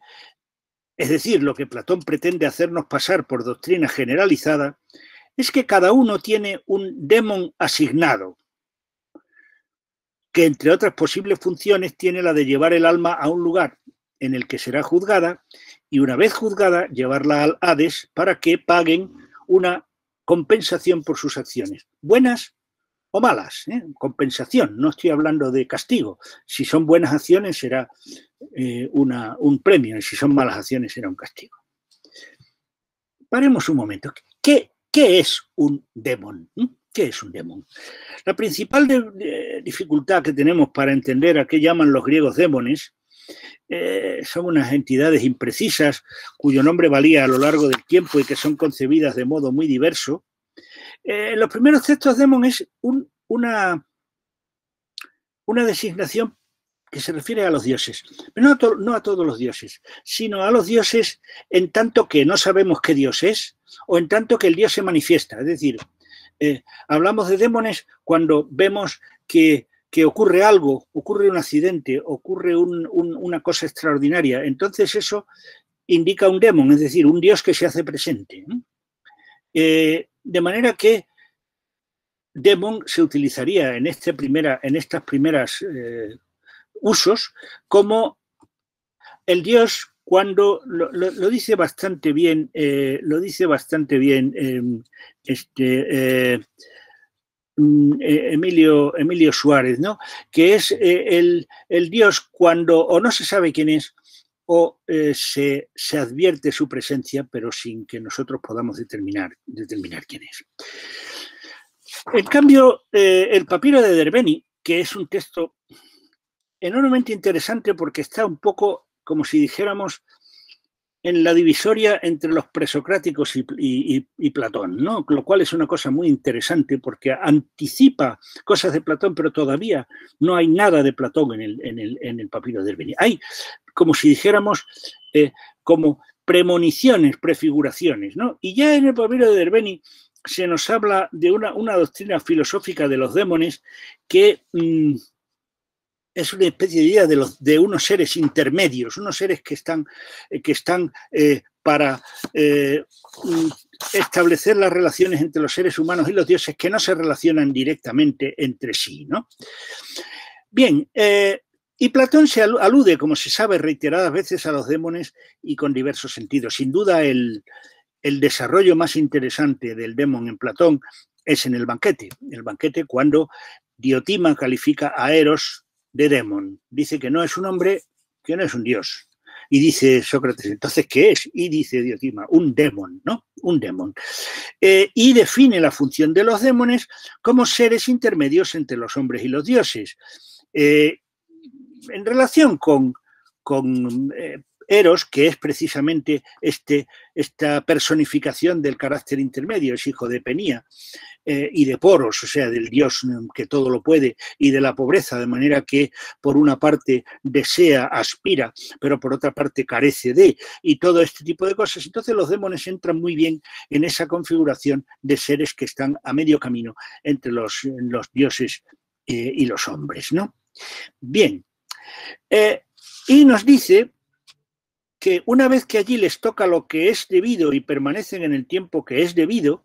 es decir, lo que Platón pretende hacernos pasar por doctrina generalizada, es que cada uno tiene un demon asignado, que entre otras posibles funciones tiene la de llevar el alma a un lugar en el que será juzgada y una vez juzgada llevarla al Hades para que paguen una compensación por sus acciones, buenas o malas, ¿eh? compensación, no estoy hablando de castigo. Si son buenas acciones será eh, una, un premio y si son malas acciones será un castigo. Paremos un momento. ¿Qué, qué es un demon? ¿Mm? ¿Qué es un demon? La principal dificultad que tenemos para entender a qué llaman los griegos demones eh, son unas entidades imprecisas cuyo nombre valía a lo largo del tiempo y que son concebidas de modo muy diverso eh, los primeros textos demon es una, una designación que se refiere a los dioses, pero no a, todos los dioses, sino a los dioses en tanto que no sabemos qué dios es o en tanto que el dios se manifiesta. Es decir, eh, hablamos de demones cuando vemos que, que, ocurre algo, ocurre un accidente, ocurre un, un, una cosa extraordinaria. Entonces eso indica un demon, es decir, un dios que se hace presente. Eh, de manera que demon se utilizaría en, este primera, en estas primeras eh, usos como el dios cuando lo, dice bastante bien, eh, lo dice bastante bien eh, este, mm, Emilio, Emilio Suárez, ¿no? que es el, el dios cuando o no se sabe quién es o eh, se, se, advierte su presencia, pero sin que nosotros podamos determinar, determinar quién es. En cambio, eh, el papiro de Derbeni, que es un texto enormemente interesante porque está un poco, como si dijéramos, en la divisoria entre los presocráticos y, Platón, ¿no? lo cual es una cosa muy interesante porque anticipa cosas de Platón, pero todavía no hay nada de Platón en el, papiro de Herbeni. Hay, como si dijéramos, eh, como premoniciones, prefiguraciones. ¿no? Y ya en el papiro de Herbeni se nos habla de una, doctrina filosófica de los demones que... Mmm, es una especie de idea de, unos seres intermedios, unos seres que están, eh, que están eh, para eh, mm, establecer las relaciones entre los seres humanos y los dioses que no se relacionan directamente entre sí. ¿no? Bien, y Platón se alude, como se sabe, reiteradas veces a los demones y con diversos sentidos. Sin duda, el, el desarrollo más interesante del demon en Platón es en el banquete. El banquete cuando Diotima califica a Eros de demon. Dice que no es un hombre, que no es un dios. Y dice Sócrates, entonces, ¿qué es? Y dice Diotima, un demon, ¿no? Un demon. Eh, y define la función de los demones como seres intermedios entre los hombres y los dioses. Eh, en relación con, con eh, Eros, que es precisamente este, esta personificación del carácter intermedio, es hijo de Penía eh, y de Poros, o sea, del dios que todo lo puede, y de la pobreza, de manera que por una parte desea, aspira, pero por otra parte carece de, y todo este tipo de cosas. Entonces los demones entran muy bien en esa configuración de seres que están a medio camino entre los, los dioses eh, y los hombres, ¿no? Bien. Eh, y nos dice que una vez que allí les toca lo que es debido y permanecen en el tiempo que es debido,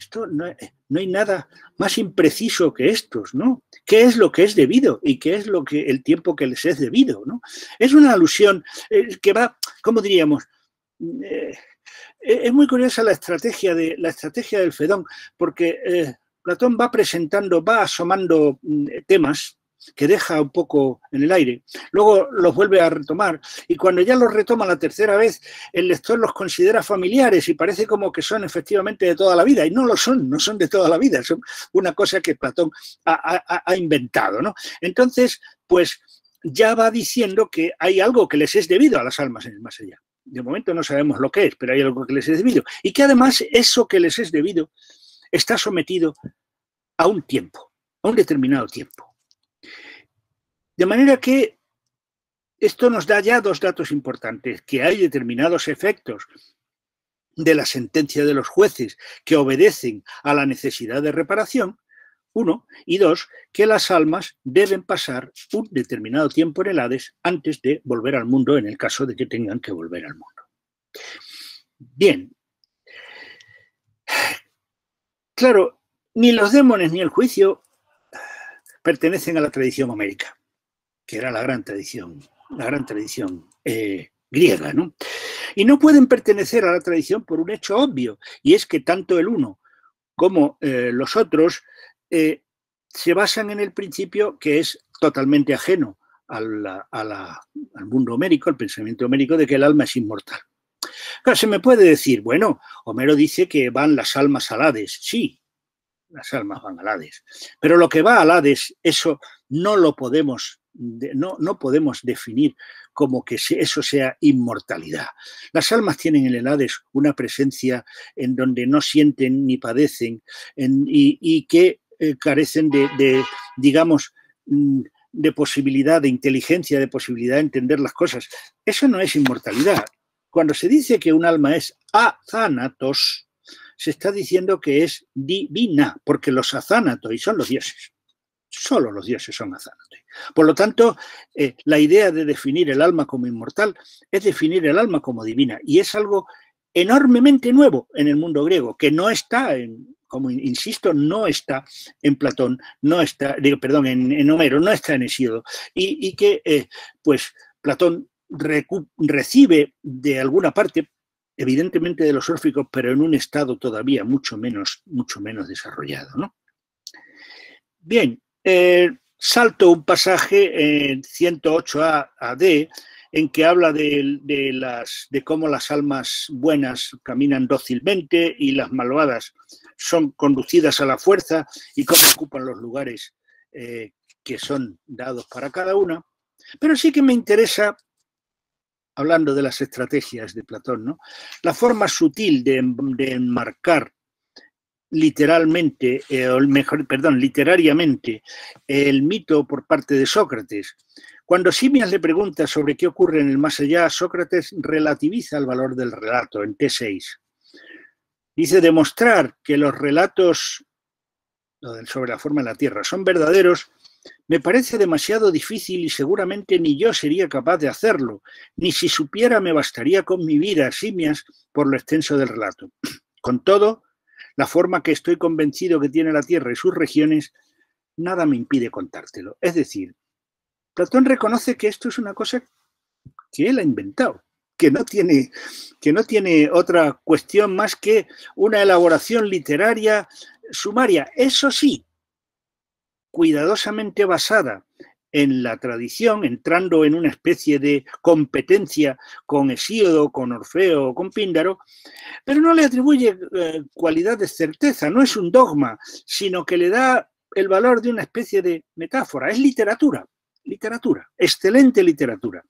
esto no, no, hay nada más impreciso que estos, ¿no? ¿Qué es lo que es debido y qué es lo que el tiempo que les es debido, ¿no? Es una alusión eh, que va, ¿cómo diríamos? Eh, eh, es muy curiosa la estrategia, de, la estrategia del Fedón, porque Platón va presentando, va asomando mm, temas que deja un poco en el aire, luego los vuelve a retomar y cuando ya los retoma la tercera vez, el lector los considera familiares y parece como que son efectivamente de toda la vida y no lo son, no son de toda la vida, son una cosa que Platón ha, inventado. ¿no? Entonces, pues ya va diciendo que hay algo que les es debido a las almas en el más allá. De momento no sabemos lo que es, pero hay algo que les es debido. Y que además eso que les es debido está sometido a un tiempo, a un determinado tiempo. De manera que esto nos da ya dos datos importantes, que hay determinados efectos de la sentencia de los jueces que obedecen a la necesidad de reparación, uno, y dos, que las almas deben pasar un determinado tiempo en el Hades antes de volver al mundo en el caso de que tengan que volver al mundo. Bien. Claro, ni los demonios ni el juicio pertenecen a la tradición homérica, que era la gran tradición, la gran tradición eh, griega, ¿no? Y no pueden pertenecer a la tradición por un hecho obvio, y es que tanto el uno como eh, los otros eh, se basan en el principio que es totalmente ajeno al mundo homérico, al pensamiento homérico, de que el alma es inmortal. Claro, se me puede decir, bueno, Homero dice que van las almas al Hades. Sí, las almas van al Hades. Pero lo que va al Hades, eso no lo podemos, no, no podemos definir como que eso sea inmortalidad. Las almas tienen en el Hades una presencia en donde no sienten ni padecen y que eh, carecen de, digamos, mm, de posibilidad, de inteligencia, de posibilidad de entender las cosas. Eso no es inmortalidad. Cuando se dice que un alma es azánatos, se está diciendo que es divina, porque los azánatos son los dioses. Solo los dioses son azánatos. Por lo tanto, eh, la idea de definir el alma como inmortal es definir el alma como divina. Y es algo enormemente nuevo en el mundo griego, que no está en, como insisto, no está en Platón, no está, digo, perdón, en, Homero, no está en Hesíodo, y, que eh, pues Platón recibe de alguna parte, evidentemente de los órficos, pero en un estado todavía mucho menos, mucho menos desarrollado. ¿no? Bien, eh, salto un pasaje en 108a a D, en que habla de, cómo las almas buenas caminan dócilmente y las malvadas son conducidas a la fuerza y cómo ocupan los lugares eh, que son dados para cada una. Pero sí que me interesa, hablando de las estrategias de Platón, ¿no? la forma sutil de, enmarcar literalmente, eh, o mejor, perdón, literariamente, el mito por parte de Sócrates. Cuando Simias le pregunta sobre qué ocurre en el más allá, Sócrates relativiza el valor del relato en T6. Dice demostrar que los relatos sobre la forma de la Tierra son verdaderos, me parece demasiado difícil y seguramente ni yo sería capaz de hacerlo, ni si supiera me bastaría con mi vida, simias, por lo extenso del relato. Con todo, la forma que estoy convencido que tiene la Tierra y sus regiones, nada me impide contártelo. Es decir, Platón reconoce que esto es una cosa que él ha inventado que no tiene, que no tiene otra cuestión más que una elaboración literaria sumaria. Eso sí, cuidadosamente basada en la tradición, entrando en una especie de competencia con Hesíodo, con Orfeo, con Píndaro, pero no le atribuye eh, cualidad de certeza, no es un dogma, sino que le da el valor de una especie de metáfora, es literatura, literatura, excelente literatura.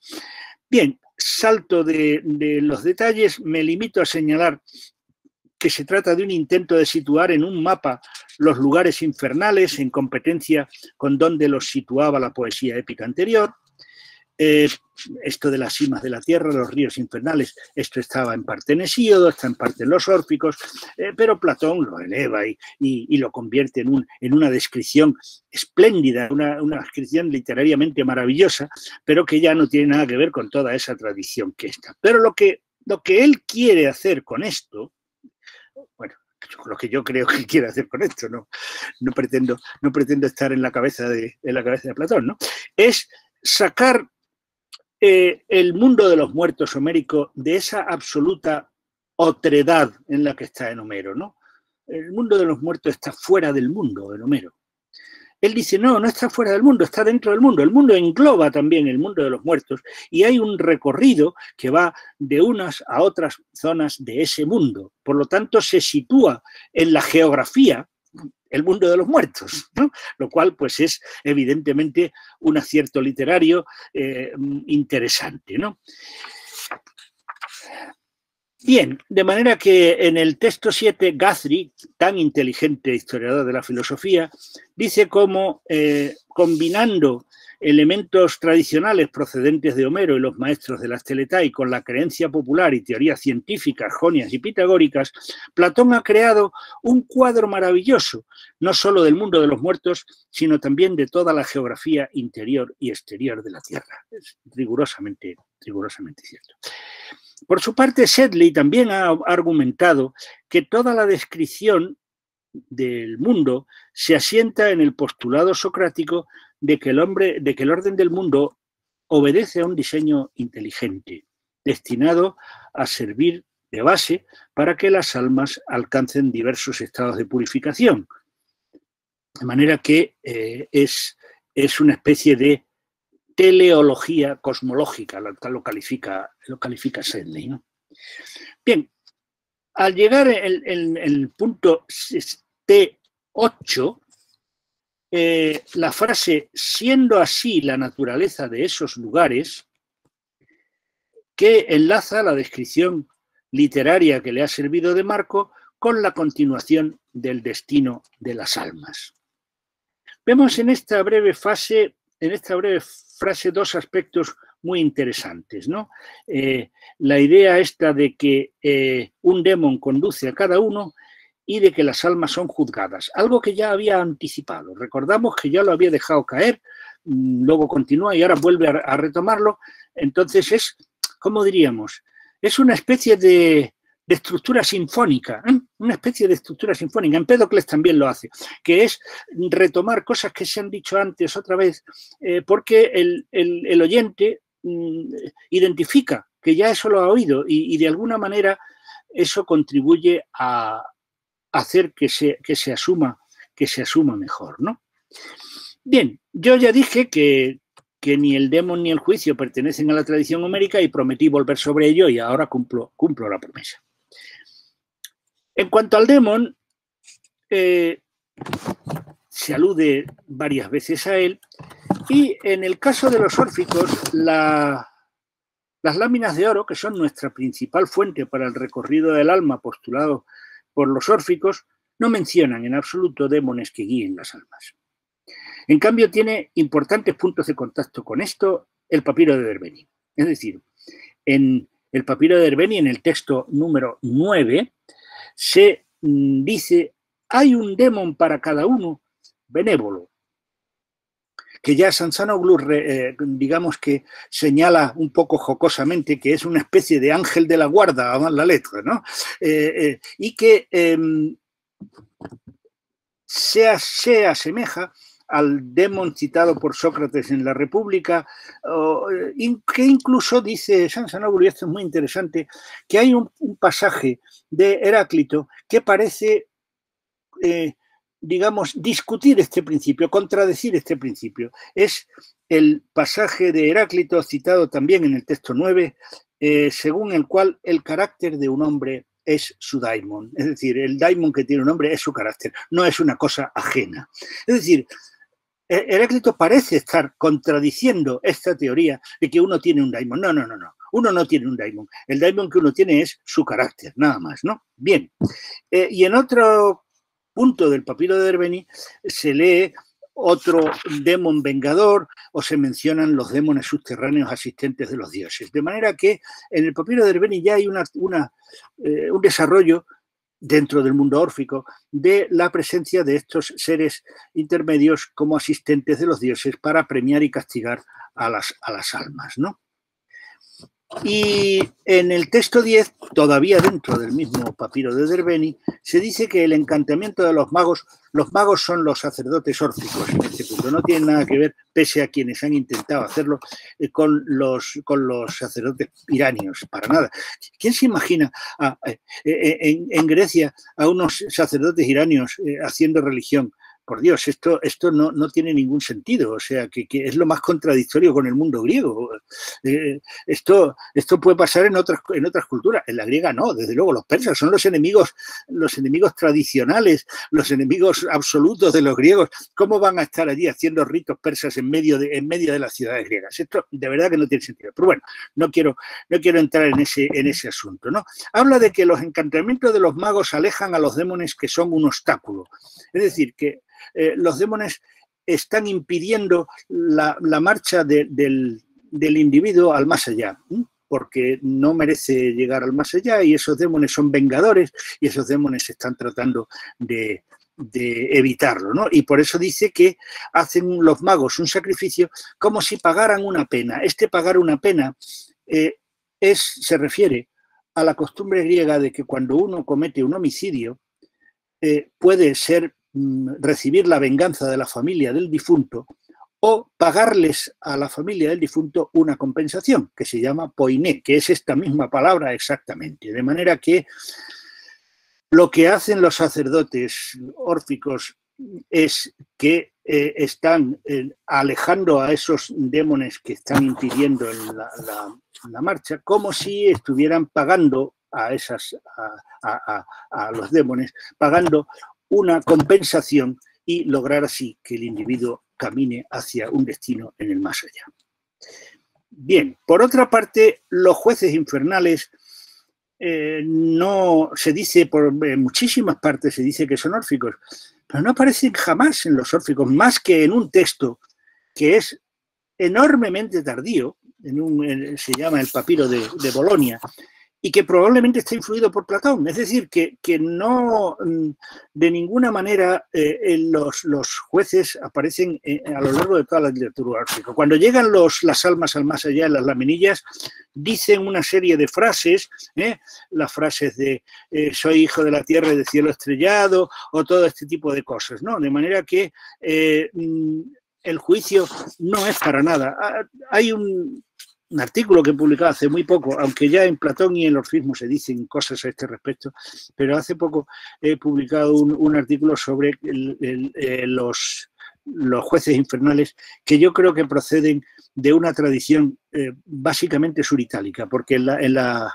Bien, salto de, los detalles, me limito a señalar que se trata de un intento de situar en un mapa los lugares infernales en competencia con donde los situaba la poesía épica anterior, eh, esto de las cimas de la tierra, los ríos infernales, esto estaba en parte en Hesíodo, está en parte en los órficos, eh, pero Platón lo eleva y, lo convierte en, un, en, una descripción espléndida, una, una, descripción literariamente maravillosa, pero que ya no tiene nada que ver con toda esa tradición que está. Pero lo que, lo que él quiere hacer con esto, lo que yo creo que quiere hacer con esto, no, no, pretendo, no pretendo estar en la cabeza de, en la cabeza de Platón, ¿no? Es sacar eh, el mundo de los muertos homérico de esa absoluta otredad en la que está en Homero, ¿no? El mundo de los muertos está fuera del mundo en Homero. Él dice, no, no está fuera del mundo, está dentro del mundo. El mundo engloba también el mundo de los muertos y hay un recorrido que va de unas a otras zonas de ese mundo. Por lo tanto, se sitúa en la geografía el mundo de los muertos, lo cual pues es evidentemente un acierto literario eh, interesante. ¿no? Bien, de manera que en el texto 7, Guthrie, tan inteligente historiador de la filosofía, dice cómo eh, combinando elementos tradicionales procedentes de Homero y los maestros de las Teletai con la creencia popular y teorías científicas, jonias y pitagóricas, Platón ha creado un cuadro maravilloso, no solo del mundo de los muertos, sino también de toda la geografía interior y exterior de la Tierra. Es rigurosamente, rigurosamente cierto. Por su parte, Sedley también ha argumentado que toda la descripción del mundo se asienta en el postulado socrático de que el hombre, de que el orden del mundo obedece a un diseño inteligente, destinado a servir de base para que las almas alcancen diversos estados de purificación. De manera que eh, es, es una especie de teleología cosmológica, lo, califica, lo califica Sedley. Bien, al llegar el, punto T8, eh, la frase siendo así la naturaleza de esos lugares, que enlaza la descripción literaria que le ha servido de marco con la continuación del destino de las almas. Vemos en esta breve fase, en esta breve frase dos aspectos muy interesantes. ¿no? Eh, la idea esta de que eh, un demon conduce a cada uno y de que las almas son juzgadas, algo que ya había anticipado. Recordamos que ya lo había dejado caer, mm, luego continúa y ahora vuelve a retomarlo. Entonces es, ¿cómo diríamos? Es una especie de, de estructura sinfónica, ¿eh? Una especie de estructura sinfónica. Empédocles también lo hace, que es retomar cosas que se han dicho antes otra vez, eh, porque el, oyente mm, identifica que ya eso lo ha oído y, de alguna manera eso contribuye a hacer que se, que se, asuma, que se asuma mejor. ¿no? Bien, yo ya dije que, que ni el demon ni el juicio pertenecen a la tradición homérica y prometí volver sobre ello y ahora cumplo, cumplo la promesa. En cuanto al demon, eh, se alude varias veces a él, y en el caso de los órficos, las láminas de oro, que son nuestra principal fuente para el recorrido del alma postulado por los órficos, no mencionan en absoluto demones que guíen las almas. En cambio, tiene importantes puntos de contacto con esto el papiro de Derbeni. Es decir, en el papiro de Derbeni, en el texto número 9, se mm, dice, hay un demon para cada uno benévolo, que ya Sansanoglu, eh, digamos que señala un poco jocosamente que es una especie de ángel de la guarda, a la letra, ¿no? Eh, eh, y que em, se asemeja al demon citado por Sócrates en la República, que incluso dice San Sanoglu, y esto es muy interesante, que hay un, pasaje de Heráclito que parece, eh, digamos, discutir este principio, contradecir este principio. Es el pasaje de Heráclito citado también en el texto 9, eh, según el cual el carácter de un hombre es su daimon. Es decir, el daimon que tiene un hombre es su carácter, no es una cosa ajena. Es decir, Heráclito parece estar contradiciendo esta teoría de que uno tiene un daimon. No, no, no, no. Uno no tiene un daimon. El daimon que uno tiene es su carácter, nada más, ¿no? Bien. Eh, y en otro punto del papiro de Derbeni se lee otro demon vengador o se mencionan los demones subterráneos asistentes de los dioses. De manera que en el papiro de Derbeni ya hay una, eh, un desarrollo dentro del mundo órfico de la presencia de estos seres intermedios como asistentes de los dioses para premiar y castigar a las, a las almas. ¿no? Y en el texto 10, todavía dentro del mismo papiro de Derbeni, se dice que el encantamiento de los magos, los magos son los sacerdotes órficos en este punto, no tiene nada que ver, pese a quienes han intentado hacerlo, eh, con, los, con los sacerdotes iranios, para nada. ¿Quién se imagina eh, eh, en, Grecia a unos sacerdotes iranios haciendo religión? Por Dios, esto, esto no, no, tiene ningún sentido, o sea, que, es lo más contradictorio con el mundo griego. Eh, esto, esto puede pasar en otras, en otras culturas, en la griega no, desde luego, los persas son los enemigos, los enemigos tradicionales, los enemigos absolutos de los griegos. ¿Cómo van a estar allí haciendo ritos persas en medio de, en medio de las ciudades griegas? Esto de verdad que no tiene sentido. Pero bueno, no quiero, no quiero entrar en ese, en ese asunto. ¿no? Habla de que los encantamientos de los magos alejan a los demonios que son un obstáculo. Es decir, que eh, los demonios están impidiendo la, marcha del, individuo al más allá porque no merece llegar al más allá y esos demonios son vengadores y esos demonios están tratando de, evitarlo, ¿no? Y por eso dice que hacen los magos un sacrificio como si pagaran una pena. Este pagar una pena eh, es, se refiere a la costumbre griega de que cuando uno comete un homicidio eh, puede ser recibir la venganza de la familia del difunto o pagarles a la familia del difunto una compensación, que se llama poiné, que es esta misma palabra exactamente. De manera que lo que hacen los sacerdotes órficos es que eh, están eh, alejando a esos demones que están impidiendo la, marcha, como si estuvieran pagando a, esas, a, a los demones, pagando una compensación y lograr así que el individuo camine hacia un destino en el más allá. Bien, por otra parte, los jueces infernales eh, no se dice, por muchísimas partes se dice que son órficos, pero no aparecen jamás en los órficos, más que en un texto que es enormemente tardío, en un, se llama el papiro de Bolonia, y que probablemente está influido por Platón. Es decir, que, no mm, de ninguna manera eh, los, los, jueces aparecen eh, a lo largo de toda la literatura ártica. Cuando llegan los, las almas al más allá, las laminillas, dicen una serie de frases, ¿eh? las frases de soy hijo de la tierra y del cielo estrellado, o todo este tipo de cosas, ¿no? De manera que mm, el juicio no es para nada. Ah, hay un, un artículo que he publicado hace muy poco, aunque ya en Platón y en el orfismo se dicen cosas a este respecto, pero hace poco he publicado un, artículo sobre eh, los, jueces infernales que yo creo que proceden de una tradición eh, básicamente suritálica, porque en la, en la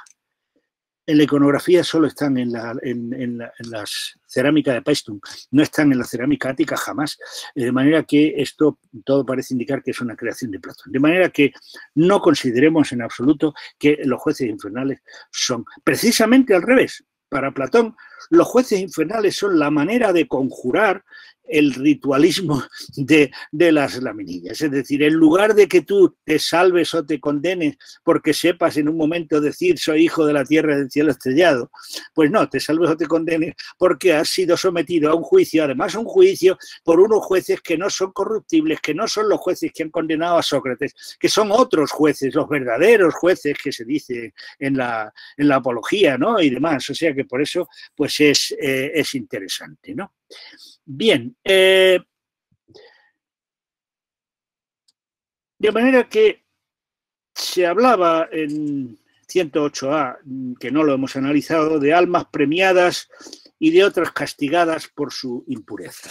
iconografía solo están en, la, en, las cerámicas de Paestum, no están en la cerámica ática jamás. De manera que esto todo parece indicar que es una creación de Platón. De manera que no consideremos en absoluto que los jueces infernales son precisamente al revés. Para Platón, los jueces infernales son la manera de conjurar el ritualismo de, las laminillas. Es decir, en lugar de que tú te salves o te condenes porque sepas en un momento decir soy hijo de la tierra del cielo estrellado, pues no, te salves o te condenes porque has sido sometido a un juicio, además un juicio por unos jueces que no son corruptibles, que no son los jueces que han condenado a Sócrates, que son otros jueces, los verdaderos jueces que se dice en la, en la apología, ¿no? Y demás. O sea que por eso, pues es, eh, es interesante, ¿no? Bien. Eh, de manera que se hablaba en 108A, que no lo hemos analizado, de almas premiadas y de otras castigadas por su impureza.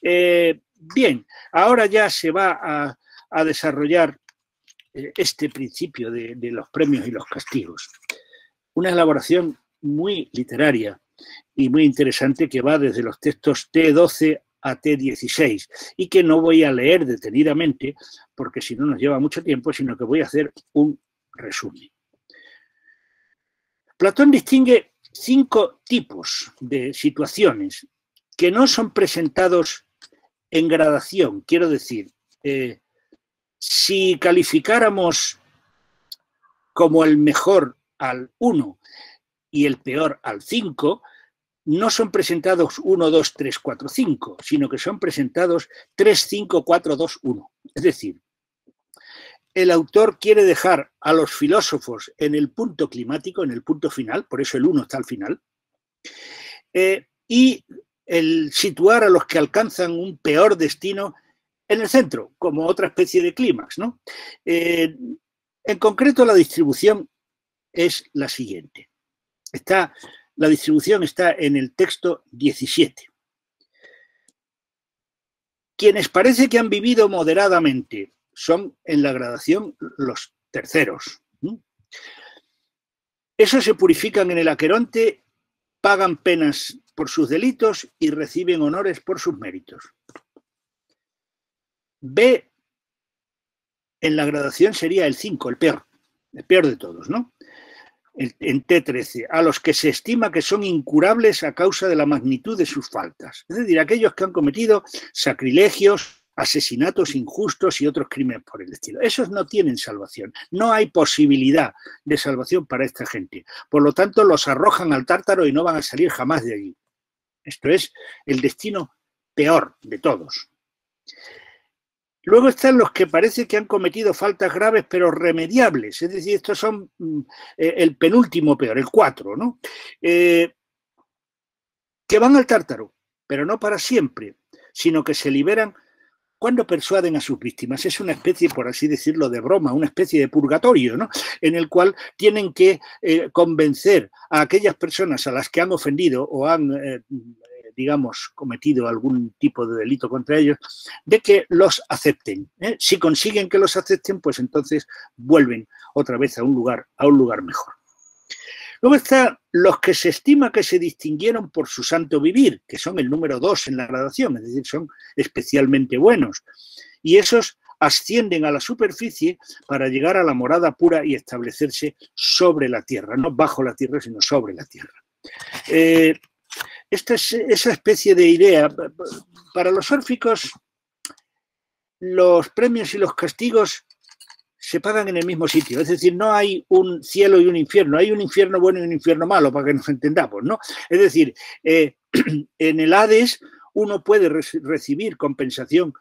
Eh, bien, ahora ya se va a, desarrollar eh, este principio de, los premios y los castigos. Una elaboración muy literaria y muy interesante que va desde los textos T12 a T16 y que no voy a leer detenidamente porque si no nos lleva mucho tiempo, sino que voy a hacer un resumen. Platón distingue cinco tipos de situaciones que no son presentados en gradación. Quiero decir, eh, si calificáramos como el mejor al 1 y el peor al 5, no son presentados 1, 2, 3, 4, 5, sino que son presentados 3, 5, 4, 2, 1. Es decir, el autor quiere dejar a los filósofos en el punto climático, en el punto final, por eso el uno está al final, eh, y el situar a los que alcanzan un peor destino en el centro, como otra especie de clímax. ¿no? Eh, en concreto, la distribución es la siguiente. Está, la distribución está en el texto 17. Quienes parece que han vivido moderadamente son en la gradación los terceros. Esos se purifican en el Aqueronte, pagan penas por sus delitos y reciben honores por sus méritos. B en la gradación sería el 5, el peor, el peor de todos, ¿no? En T13, a los que se estima que son incurables a causa de la magnitud de sus faltas. Es decir, aquellos que han cometido sacrilegios, asesinatos injustos y otros crímenes por el estilo. Esos no tienen salvación. No hay posibilidad de salvación para esta gente. Por lo tanto, los arrojan al tártaro y no van a salir jamás de allí. Esto es el destino peor de todos. Luego están los que parece que han cometido faltas graves pero remediables, es decir, estos son mm, eh, el penúltimo peor, el cuatro, ¿no? Eh, que van al tártaro, pero no para siempre, sino que se liberan cuando persuaden a sus víctimas. Es una especie, por así decirlo, de broma, una especie de purgatorio, ¿no? En el cual tienen que eh, convencer a aquellas personas a las que han ofendido o han, digamos, cometido algún tipo de delito contra ellos, de que los acepten. ¿eh? Si consiguen que los acepten, pues entonces vuelven otra vez a un lugar, a un lugar mejor. Luego están los que se estima que se distinguieron por su santo vivir, que son el número dos en la gradación, es decir, son especialmente buenos. Y esos ascienden a la superficie para llegar a la morada pura y establecerse sobre la tierra, no bajo la tierra, sino sobre la tierra. Eh, esta es esa especie de idea. Para los órficos, los premios y los castigos se pagan en el mismo sitio. Es decir, no hay un cielo y un infierno, hay un infierno bueno y un infierno malo, para que nos entendamos, ¿no? Es decir, eh, en el Hades uno puede recibir compensación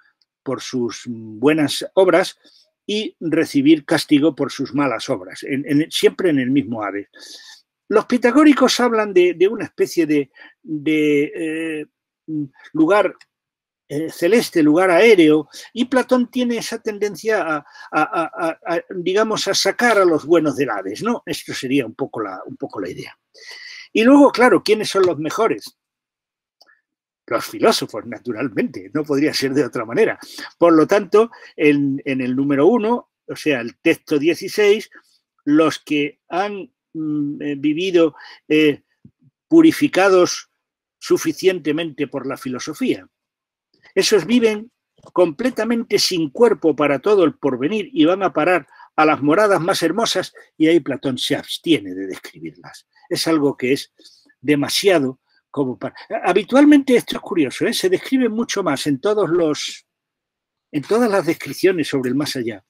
por sus buenas obras y recibir castigo por sus malas obras, siempre en el mismo Hades. Los pitagóricos hablan de, una especie de, eh, lugar eh, celeste, lugar aéreo, y Platón tiene esa tendencia a, digamos, a sacar a los buenos del Hades, ¿no? Esto sería un poco, la, un poco la idea. Y luego, claro, ¿quiénes son los mejores? Los filósofos, naturalmente, no podría ser de otra manera. Por lo tanto, en, el número uno, o sea, el texto 16, los que han vivido eh, purificados suficientemente por la filosofía, esos viven completamente sin cuerpo para todo el porvenir y van a parar a las moradas más hermosas y ahí Platón se abstiene de describirlas. Es algo que es demasiado como. Habitualmente esto es curioso, ¿eh? se describe mucho más en todos los en todas las descripciones sobre el más allá.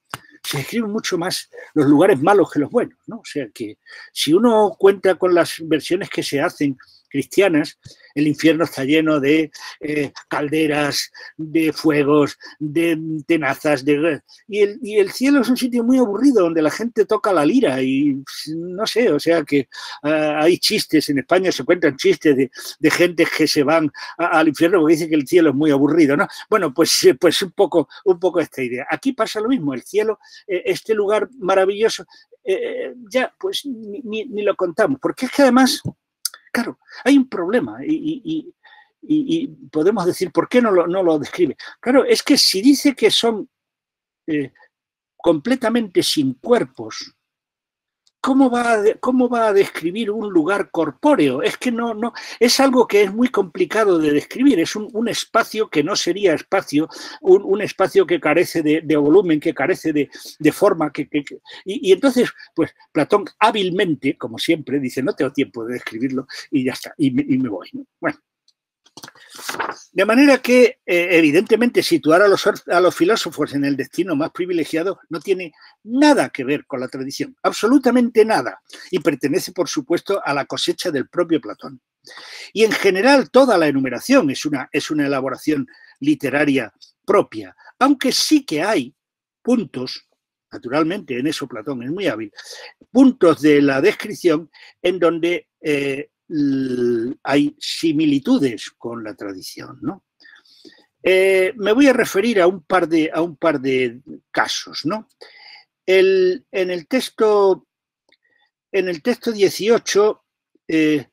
Se describen mucho más los lugares malos que los buenos, ¿no? O sea que si uno cuenta con las versiones que se hacen cristianas, el infierno está lleno de eh, calderas, de fuegos, de tenazas, de... Y el, y el, cielo es un sitio muy aburrido donde la gente toca la lira y no sé, o sea que ah, hay chistes, en España se cuentan chistes de, gente que se van al infierno porque dicen que el cielo es muy aburrido, ¿no? Bueno, pues, eh, pues un, poco, un poco esta idea. Aquí pasa lo mismo, el cielo, eh, este lugar maravilloso, ya, pues ni, ni lo contamos, porque es que además Claro, hay un problema y, podemos decir, ¿por qué no lo, no lo, describe? Claro, es que si dice que son eh, completamente sin cuerpos, ¿Cómo va, a, ¿Cómo va a describir un lugar corpóreo? Es que no, no, es algo que es muy complicado de describir, es un, espacio que no sería espacio, un, espacio que carece de, volumen, que carece de, forma, que, y, entonces, pues Platón hábilmente, como siempre, dice, no tengo tiempo de describirlo y ya está, y me, voy. Bueno, de manera que, eh, evidentemente, situar a los, filósofos en el destino más privilegiado no tiene nada que ver con la tradición, absolutamente nada, y pertenece, por supuesto, a la cosecha del propio Platón. Y en general, toda la enumeración es una, es una elaboración literaria propia, aunque sí que hay puntos naturalmente, en eso Platón es muy hábil, puntos de la descripción en donde eh, hay similitudes con la tradición. ¿no? Eh, me voy a referir a un par de, a un par de casos. ¿no? en el texto en el texto 18 eh,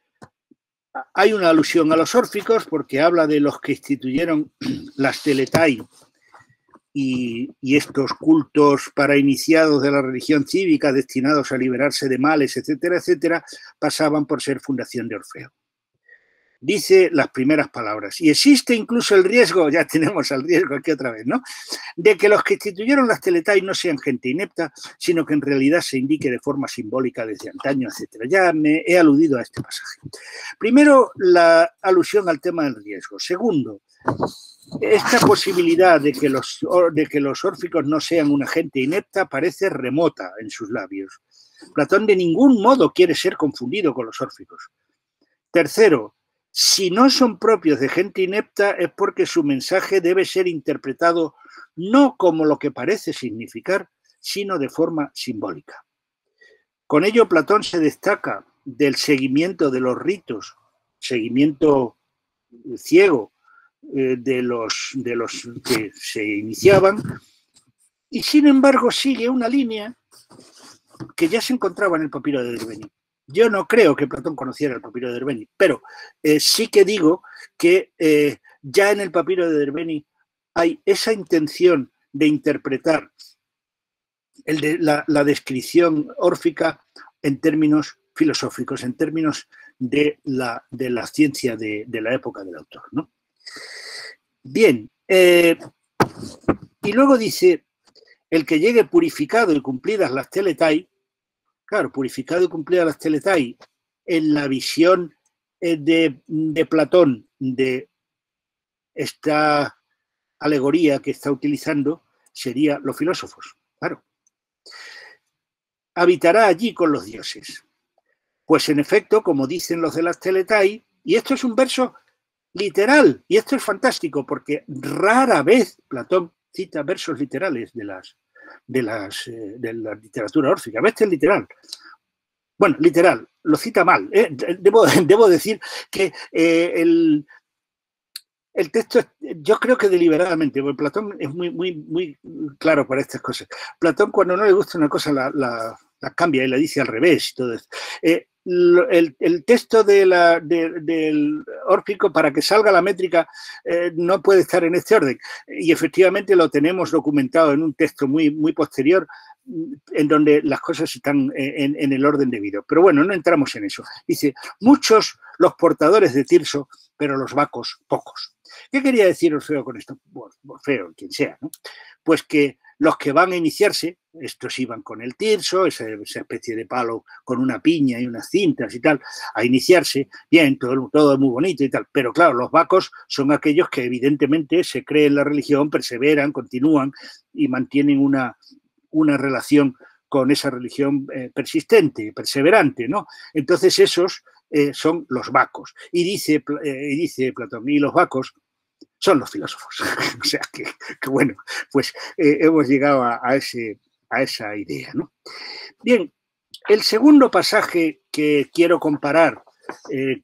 hay una alusión a los órficos porque habla de los que instituyeron las teletai y, estos cultos para iniciados de la religión cívica destinados a liberarse de males, etcétera, etcétera, pasaban por ser fundación de Orfeo dice las primeras palabras. Y existe incluso el riesgo, ya tenemos el riesgo aquí otra vez, ¿no? De que los que instituyeron las teletai no sean gente inepta, sino que en realidad se indique de forma simbólica desde antaño, etcétera. Ya me he aludido a este pasaje. Primero, la alusión al tema del riesgo. Segundo, esta posibilidad de que los, de que los órficos no sean una gente inepta parece remota en sus labios. Platón de ningún modo quiere ser confundido con los órficos. Tercero, si no son propios de gente inepta es porque su mensaje debe ser interpretado no como lo que parece significar, sino de forma simbólica. Con ello Platón se destaca del seguimiento de los ritos, seguimiento ciego eh, de los, de los que se iniciaban, y sin embargo sigue una línea que ya se encontraba en el papiro de Derbeni. Yo no creo que Platón conociera el papiro de Derbeni, pero eh, sí que digo que eh, ya en el papiro de Derbeni hay esa intención de interpretar la, descripción órfica en términos filosóficos, en términos de la, de la ciencia de, la época del autor. Bien, eh, y luego dice, el que llegue purificado y cumplidas las teletai, Claro, purificado y cumplida las teletai en la visión eh, de, Platón de esta alegoría que está utilizando sería los filósofos, claro. Habitará allí con los dioses. Pues en efecto, como dicen los de las teletai, y esto es un verso literal, y esto es fantástico porque rara vez Platón cita versos literales de las, de, las, eh, de la literatura órfica. Este es literal. Bueno, literal, lo cita mal. ¿eh? Debo, debo, decir que eh, el, el texto, yo creo que deliberadamente, porque Platón es muy, muy, muy claro para estas cosas. Platón cuando no le gusta una cosa la, la, cambia y la dice al revés y todo eso el, texto del órfico para que salga la métrica eh, no puede estar en este orden. Y efectivamente lo tenemos documentado en un texto muy, muy posterior en donde las cosas están en, en, el orden debido. Pero bueno, no entramos en eso. Dice, muchos los portadores de Tirso, pero los vacos pocos. ¿Qué quería decir Orfeo con esto? Orfeo, quien sea, ¿no? Pues que los que van a iniciarse, estos iban con el tirso, esa, especie de palo con una piña y unas cintas y tal, a iniciarse, bien, todo, todo muy bonito y tal. Pero claro, los vacos son aquellos que evidentemente se creen la religión, perseveran, continúan y mantienen una, una relación con esa religión eh, persistente, perseverante, ¿no? Entonces esos eh, son los vacos. Y dice, eh, dice Platón, y los vacos son los filósofos. o sea que, bueno, pues eh, hemos llegado a, ese, a esa idea. ¿no? Bien, el segundo pasaje que quiero comparar eh,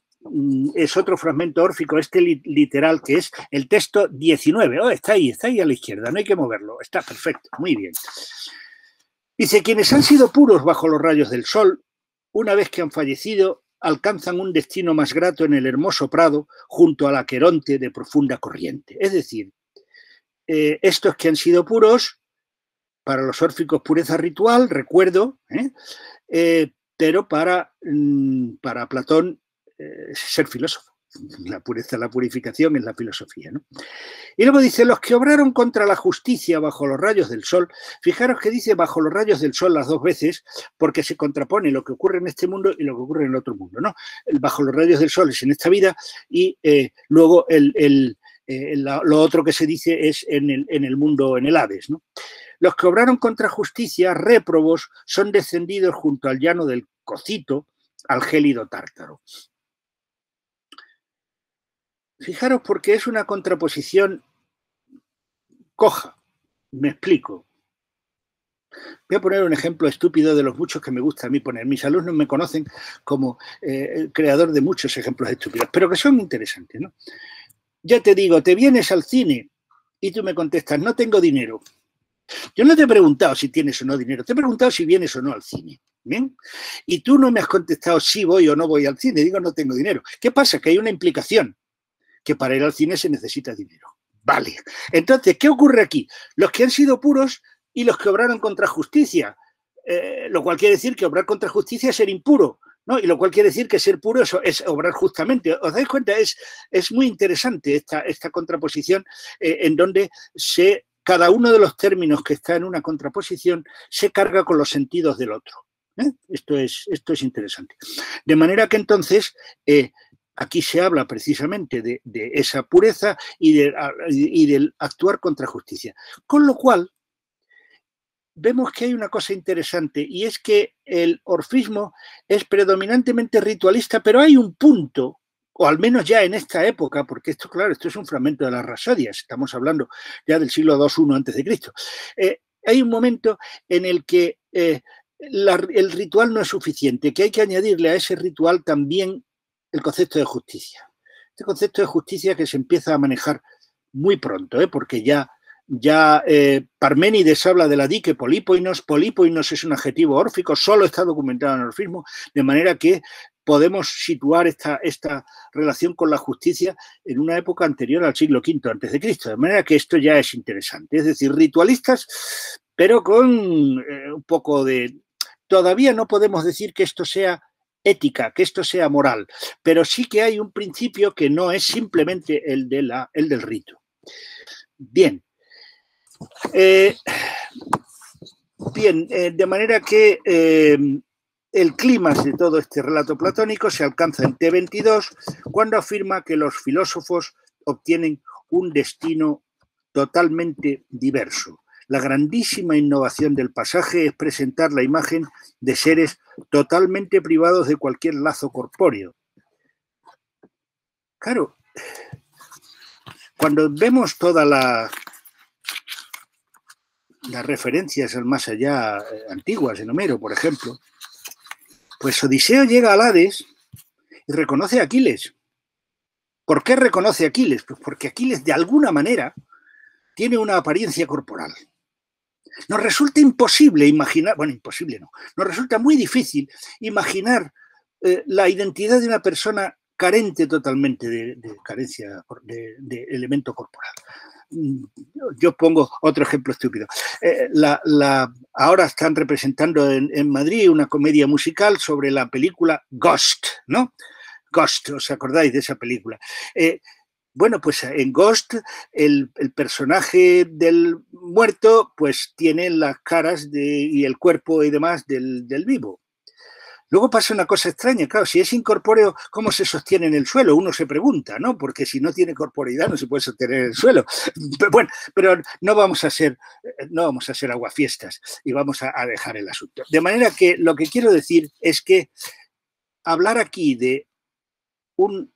es otro fragmento órfico, este literal, que es el texto 19. Oh, está ahí, está ahí a la izquierda, no hay que moverlo. Está perfecto, muy bien. Dice, quienes han sido puros bajo los rayos del sol, una vez que han fallecido, alcanzan un destino más grato en el hermoso prado junto al aqueronte de profunda corriente. Es decir, eh, estos que han sido puros, para los órficos pureza ritual, recuerdo, ¿eh? Eh, pero para, mm, para Platón ser filósofo la pureza, la purificación en la filosofía. ¿no? Y luego dice, los que obraron contra la justicia bajo los rayos del sol, fijaros que dice bajo los rayos del sol las dos veces, porque se contrapone lo que ocurre en este mundo y lo que ocurre en el otro mundo. ¿no? El bajo los rayos del sol es en esta vida y eh, luego el, eh, lo otro que se dice es en el, en el mundo, en el Hades. ¿no? Los que obraron contra justicia, réprobos, son descendidos junto al llano del Cocito, al gélido tártaro. Fijaros porque es una contraposición coja. Me explico. Voy a poner un ejemplo estúpido de los muchos que me gusta a mí poner. Mis alumnos me conocen como eh, creador de muchos ejemplos estúpidos, pero que son interesantes. ¿no? Ya te digo, te vienes al cine y tú me contestas, no tengo dinero. Yo no te he preguntado si tienes o no dinero, te he preguntado si vienes o no al cine. ¿Bien? Y tú no me has contestado si voy o no voy al cine, digo no tengo dinero. ¿Qué pasa? Que hay una implicación, que para ir al cine se necesita dinero. Vale. Entonces, ¿qué ocurre aquí? Los que han sido puros y los que obraron contra justicia, eh, lo cual quiere decir que obrar contra justicia es ser impuro, ¿no? Y lo cual quiere decir que ser puro es, obrar justamente. ¿Os dais cuenta? Es, es muy interesante esta, esta contraposición eh, en donde se, cada uno de los términos que está en una contraposición se carga con los sentidos del otro. ¿eh? Esto, es, esto es interesante. De manera que entonces aquí se habla precisamente de, esa pureza y, de, y del actuar contra justicia. Con lo cual, vemos que hay una cosa interesante y es que el orfismo es predominantemente ritualista, pero hay un punto, o al menos ya en esta época, porque esto, claro, esto es un fragmento de las rasodias, estamos hablando ya del siglo II Cristo. Eh, hay un momento en el que eh, el ritual no es suficiente, que hay que añadirle a ese ritual también el concepto de justicia. Este concepto de justicia que se empieza a manejar muy pronto, ¿eh? porque ya ya eh, Parménides habla de la dique polipoinos, polipoinos es un adjetivo órfico, solo está documentado en el orfismo, de manera que podemos situar esta, esta relación con la justicia en una época anterior al siglo V antes de Cristo, de manera que esto ya es interesante. Es decir, ritualistas, pero con eh, un poco de... Todavía no podemos decir que esto sea ética, que esto sea moral, pero sí que hay un principio que no es simplemente el, de la, el del rito. Bien, eh, bien, eh, de manera que eh, el clima de todo este relato platónico se alcanza en T22 cuando afirma que los filósofos obtienen un destino totalmente diverso. La grandísima innovación del pasaje es presentar la imagen de seres totalmente privados de cualquier lazo corpóreo. Claro, cuando vemos toda la las referencias al más allá eh, antiguas en Homero, por ejemplo, pues Odiseo llega a Hades y reconoce a Aquiles. ¿Por qué reconoce a Aquiles? Pues porque Aquiles de alguna manera tiene una apariencia corporal. Nos resulta imposible imaginar, bueno, imposible no, nos resulta muy difícil imaginar eh, la identidad de una persona carente totalmente de, carencia de elemento corporal yo pongo otro ejemplo estúpido. Eh, ahora están representando en, Madrid una comedia musical sobre la película Ghost, ¿no? Ghost, ¿os acordáis de esa película? Eh, bueno, pues en Ghost el, personaje del muerto pues tiene las caras y el cuerpo y demás del, vivo. Luego pasa una cosa extraña, claro, si es incorpóreo, ¿cómo se sostiene en el suelo? Uno se pregunta, ¿no? Porque si no tiene corporeidad no se puede sostener en el suelo. Pero bueno, pero no vamos a ser, no vamos a aguafiestas y vamos a, dejar el asunto. De manera que lo que quiero decir es que hablar aquí de un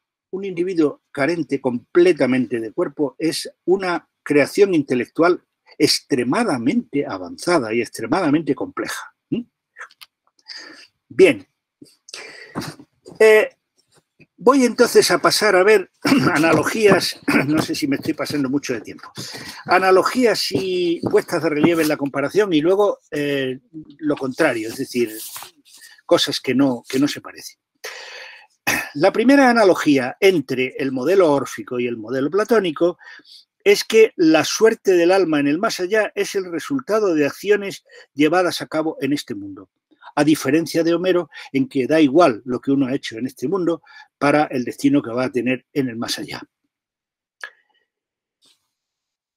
individuo carente completamente de cuerpo es una creación intelectual extremadamente avanzada y extremadamente compleja. Bien. Eh, voy entonces a pasar a ver analogías, no sé si me estoy pasando mucho de tiempo, analogías y puestas de relieve en la comparación y luego eh, lo contrario, es decir, cosas que no, que no se parecen. La primera analogía entre el modelo órfico y el modelo platónico es que la suerte del alma en el más allá es el resultado de acciones llevadas a cabo en este mundo a diferencia de Homero, en que da igual lo que uno ha hecho en este mundo para el destino que va a tener en el más allá.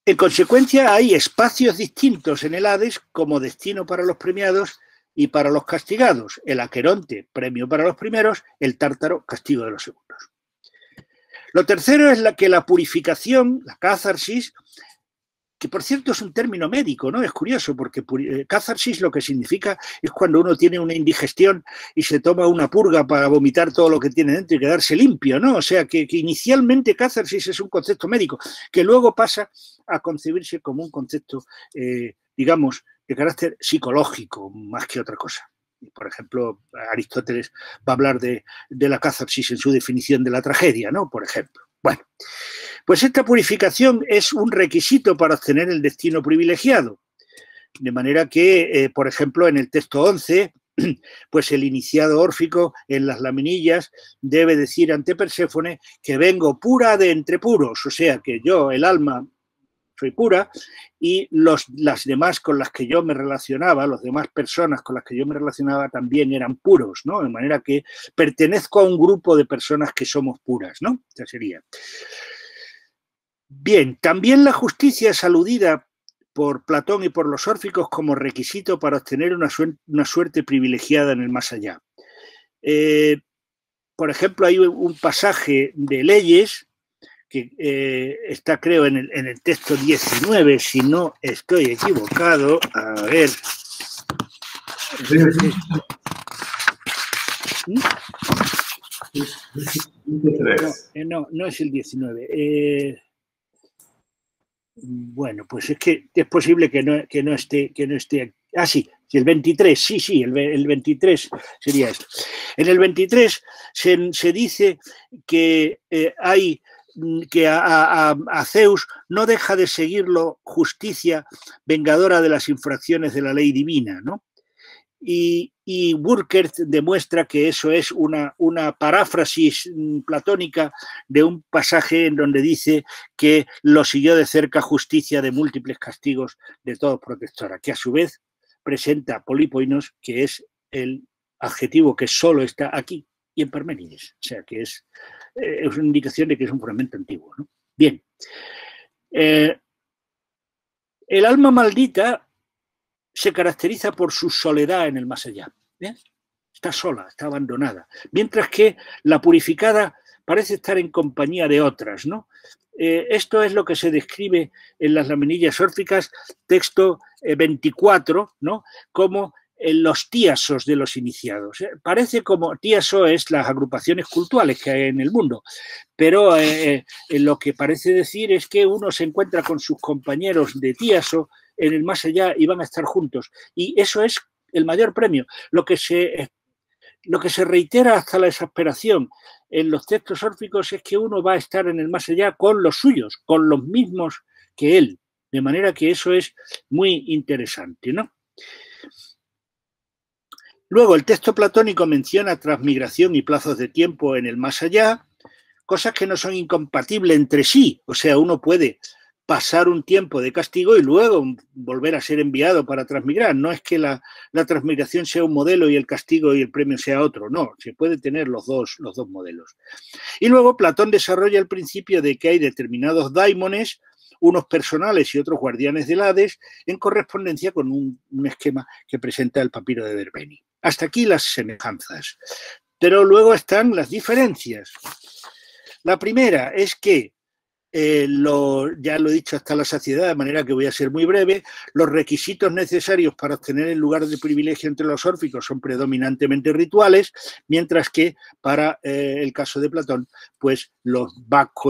En consecuencia, hay espacios distintos en el Hades como destino para los premiados y para los castigados. El Aqueronte, premio para los primeros, el Tártaro, castigo de los segundos. Lo tercero es la que la purificación, la catharsis, que por cierto es un término médico, ¿no? Es curioso, porque eh, catharsis lo que significa es cuando uno tiene una indigestión y se toma una purga para vomitar todo lo que tiene dentro y quedarse limpio, ¿no? O sea, que, inicialmente catharsis es un concepto médico, que luego pasa a concebirse como un concepto, eh, digamos, de carácter psicológico más que otra cosa. Por ejemplo, Aristóteles va a hablar de, la catharsis en su definición de la tragedia, ¿no? Por ejemplo. Bueno, pues esta purificación es un requisito para obtener el destino privilegiado. De manera que, eh, por ejemplo, en el texto 11, pues el iniciado órfico en las laminillas debe decir ante Perséfone que vengo pura de entre puros, o sea que yo, el alma, soy pura y los, las demás con las que yo me relacionaba, las demás personas con las que yo me relacionaba también eran puros, ¿no? De manera que pertenezco a un grupo de personas que somos puras, ¿no? Esa sería. Bien, también la justicia es aludida por Platón y por los órficos como requisito para obtener una, suerte, privilegiada en el más allá. Eh, por ejemplo, hay un pasaje de leyes que eh, está, creo, en el, texto 19, si no estoy equivocado. A ver. No, no, es el 19. Bueno, pues es que es posible que no, que no esté, que no esté. Ah, sí, el 23, sí, sí, el, el 23 sería esto. En el 23 se, dice que eh, hay que a, Zeus no deja de seguirlo justicia vengadora de las infracciones de la ley divina, ¿no? Y, y Burkert demuestra que eso es una, una paráfrasis platónica de un pasaje en donde dice que lo siguió de cerca justicia de múltiples castigos de todos protectora, que a su vez presenta Polipoinos, que es el adjetivo que solo está aquí y en Parménides, o sea que es, eh, es una indicación de que es un fragmento antiguo. Bien, eh, el alma maldita se caracteriza por su soledad en el más allá. Está sola, está abandonada. Mientras que la purificada parece estar en compañía de otras, ¿no? Eh, esto es lo que se describe en las laminillas órficas, texto 24, eh, ¿no? Como los tíasos de los iniciados. ¿eh? Parece como tíaso es las agrupaciones culturales que hay en el mundo, pero lo que parece decir es que uno se encuentra con sus compañeros de tíaso en el más allá y van a estar juntos. Y eso es el mayor premio. Lo que se, lo que se reitera hasta la exasperación en los textos órficos es que uno va a estar en el más allá con los suyos, con los mismos que él. De manera que eso es muy interesante, ¿no? Luego, el texto platónico menciona transmigración y plazos de tiempo en el más allá, cosas que no son incompatibles entre sí. O sea, uno puede pasar un tiempo de castigo y luego volver a ser enviado para transmigrar. No es que la, transmigración sea un modelo y el castigo y el premio sea otro, no, se puede tener los dos, los dos modelos. Y luego Platón desarrolla el principio de que hay determinados daimones, unos personales y otros guardianes del Hades, en correspondencia con un, un esquema que presenta el papiro de Derbeni. Hasta aquí las semejanzas. Pero luego están las diferencias. La primera es que eh, ya lo he dicho hasta la saciedad, de manera que voy a ser muy breve, los requisitos necesarios para obtener el lugar de privilegio entre los órficos son predominantemente rituales, mientras que para eh, el caso de Platón, pues los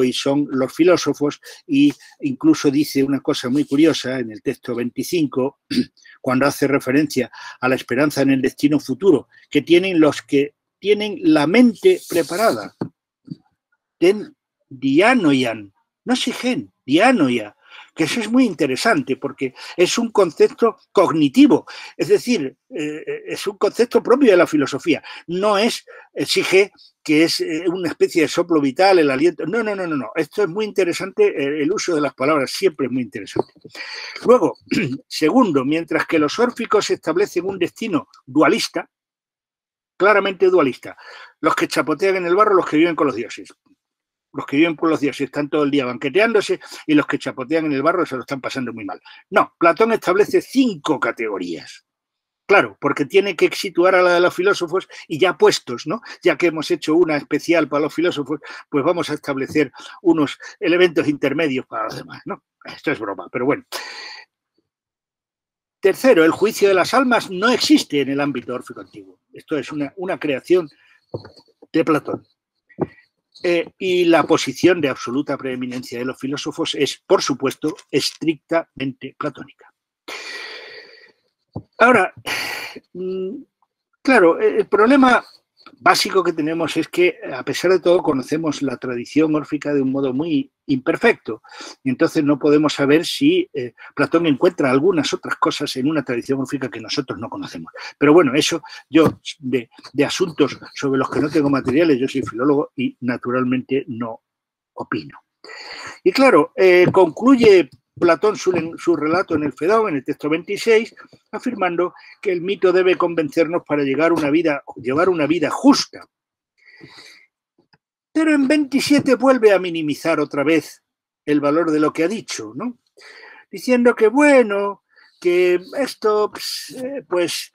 y son los filósofos y incluso dice una cosa muy curiosa en el texto 25, cuando hace referencia a la esperanza en el destino futuro que tienen los que tienen la mente preparada. Ten dianoian, no gen, dianoia, que eso es muy interesante porque es un concepto cognitivo, es decir, eh, es un concepto propio de la filosofía, no es exige que es eh, una especie de soplo vital, el aliento, no, no, no, no, no, esto es muy interesante, eh, el uso de las palabras siempre es muy interesante. Luego, segundo, mientras que los órficos establecen un destino dualista, claramente dualista, los que chapotean en el barro, los que viven con los dioses, los que viven por los dioses están todo el día banqueteándose y los que chapotean en el barro se lo están pasando muy mal. No, Platón establece cinco categorías. Claro, porque tiene que situar a la de los filósofos y ya puestos, ¿no? Ya que hemos hecho una especial para los filósofos, pues vamos a establecer unos elementos intermedios para los demás, ¿no? Esto es broma, pero bueno. Tercero, el juicio de las almas no existe en el ámbito órfico antiguo. Esto es una creación de Platón. Eh, y la posición de absoluta preeminencia de los filósofos es, por supuesto, estrictamente platónica. Ahora, mm, claro, el problema básico que tenemos es que, a pesar de todo, conocemos la tradición órfica de un modo muy imperfecto. Entonces no podemos saber si eh, Platón encuentra algunas otras cosas en una tradición órfica que nosotros no conocemos. Pero bueno, eso yo, de, asuntos sobre los que no tengo materiales, yo soy filólogo y naturalmente no opino. Y claro, eh, concluye Platón su, relato en el Fedón, en el texto 26, afirmando que el mito debe convencernos para llegar una vida, llevar una vida justa. Pero en 27 vuelve a minimizar otra vez el valor de lo que ha dicho, ¿no? Diciendo que, bueno, que esto, pues, eh, pues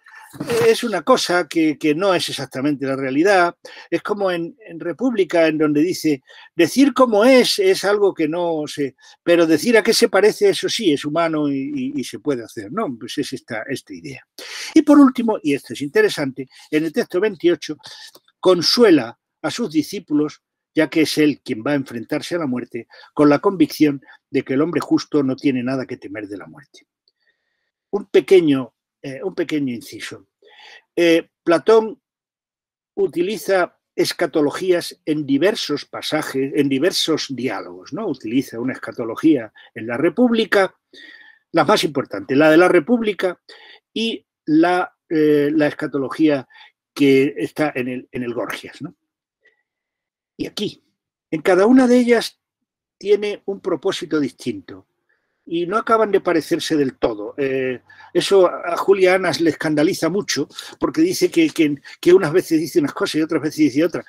es una cosa que, no es exactamente la realidad. Es como en, República, en donde dice, decir cómo es es algo que no sé, pero decir a qué se parece, eso sí, es humano y, se puede hacer, ¿no? Pues es esta, esta idea. Y por último, y esto es interesante, en el texto 28, consuela a sus discípulos ya que es él quien va a enfrentarse a la muerte, con la convicción de que el hombre justo no tiene nada que temer de la muerte. Un pequeño eh, un pequeño inciso. Eh, Platón utiliza escatologías en diversos pasajes, en diversos diálogos, ¿no? Utiliza una escatología en la República, la más importante, la de la República, y la, eh, escatología que está en el, en el Gorgias, Y aquí, en cada una de ellas tiene un propósito distinto y no acaban de parecerse del todo. Eh, eso a Juliana le escandaliza mucho porque dice que, que, unas veces dice unas cosas y otras veces dice otras.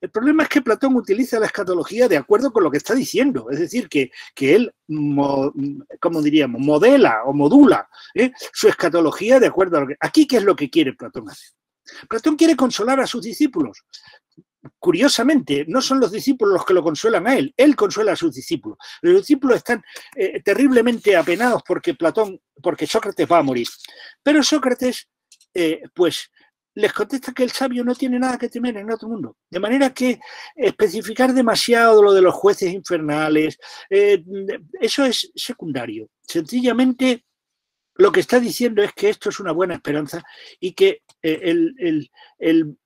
El problema es que Platón utiliza la escatología de acuerdo con lo que está diciendo, es decir, que, que él, como diríamos, modela o modula ¿eh? su escatología de acuerdo a lo que... Aquí, ¿qué es lo que quiere Platón hacer? Platón quiere consolar a sus discípulos, curiosamente, no son los discípulos los que lo consuelan a él, él consuela a sus discípulos. Los discípulos están eh, terriblemente apenados porque Platón, porque Sócrates va a morir. Pero Sócrates, eh, pues, les contesta que el sabio no tiene nada que temer en otro mundo. De manera que especificar demasiado lo de los jueces infernales, eh, eso es secundario. Sencillamente lo que está diciendo es que esto es una buena esperanza y que el, el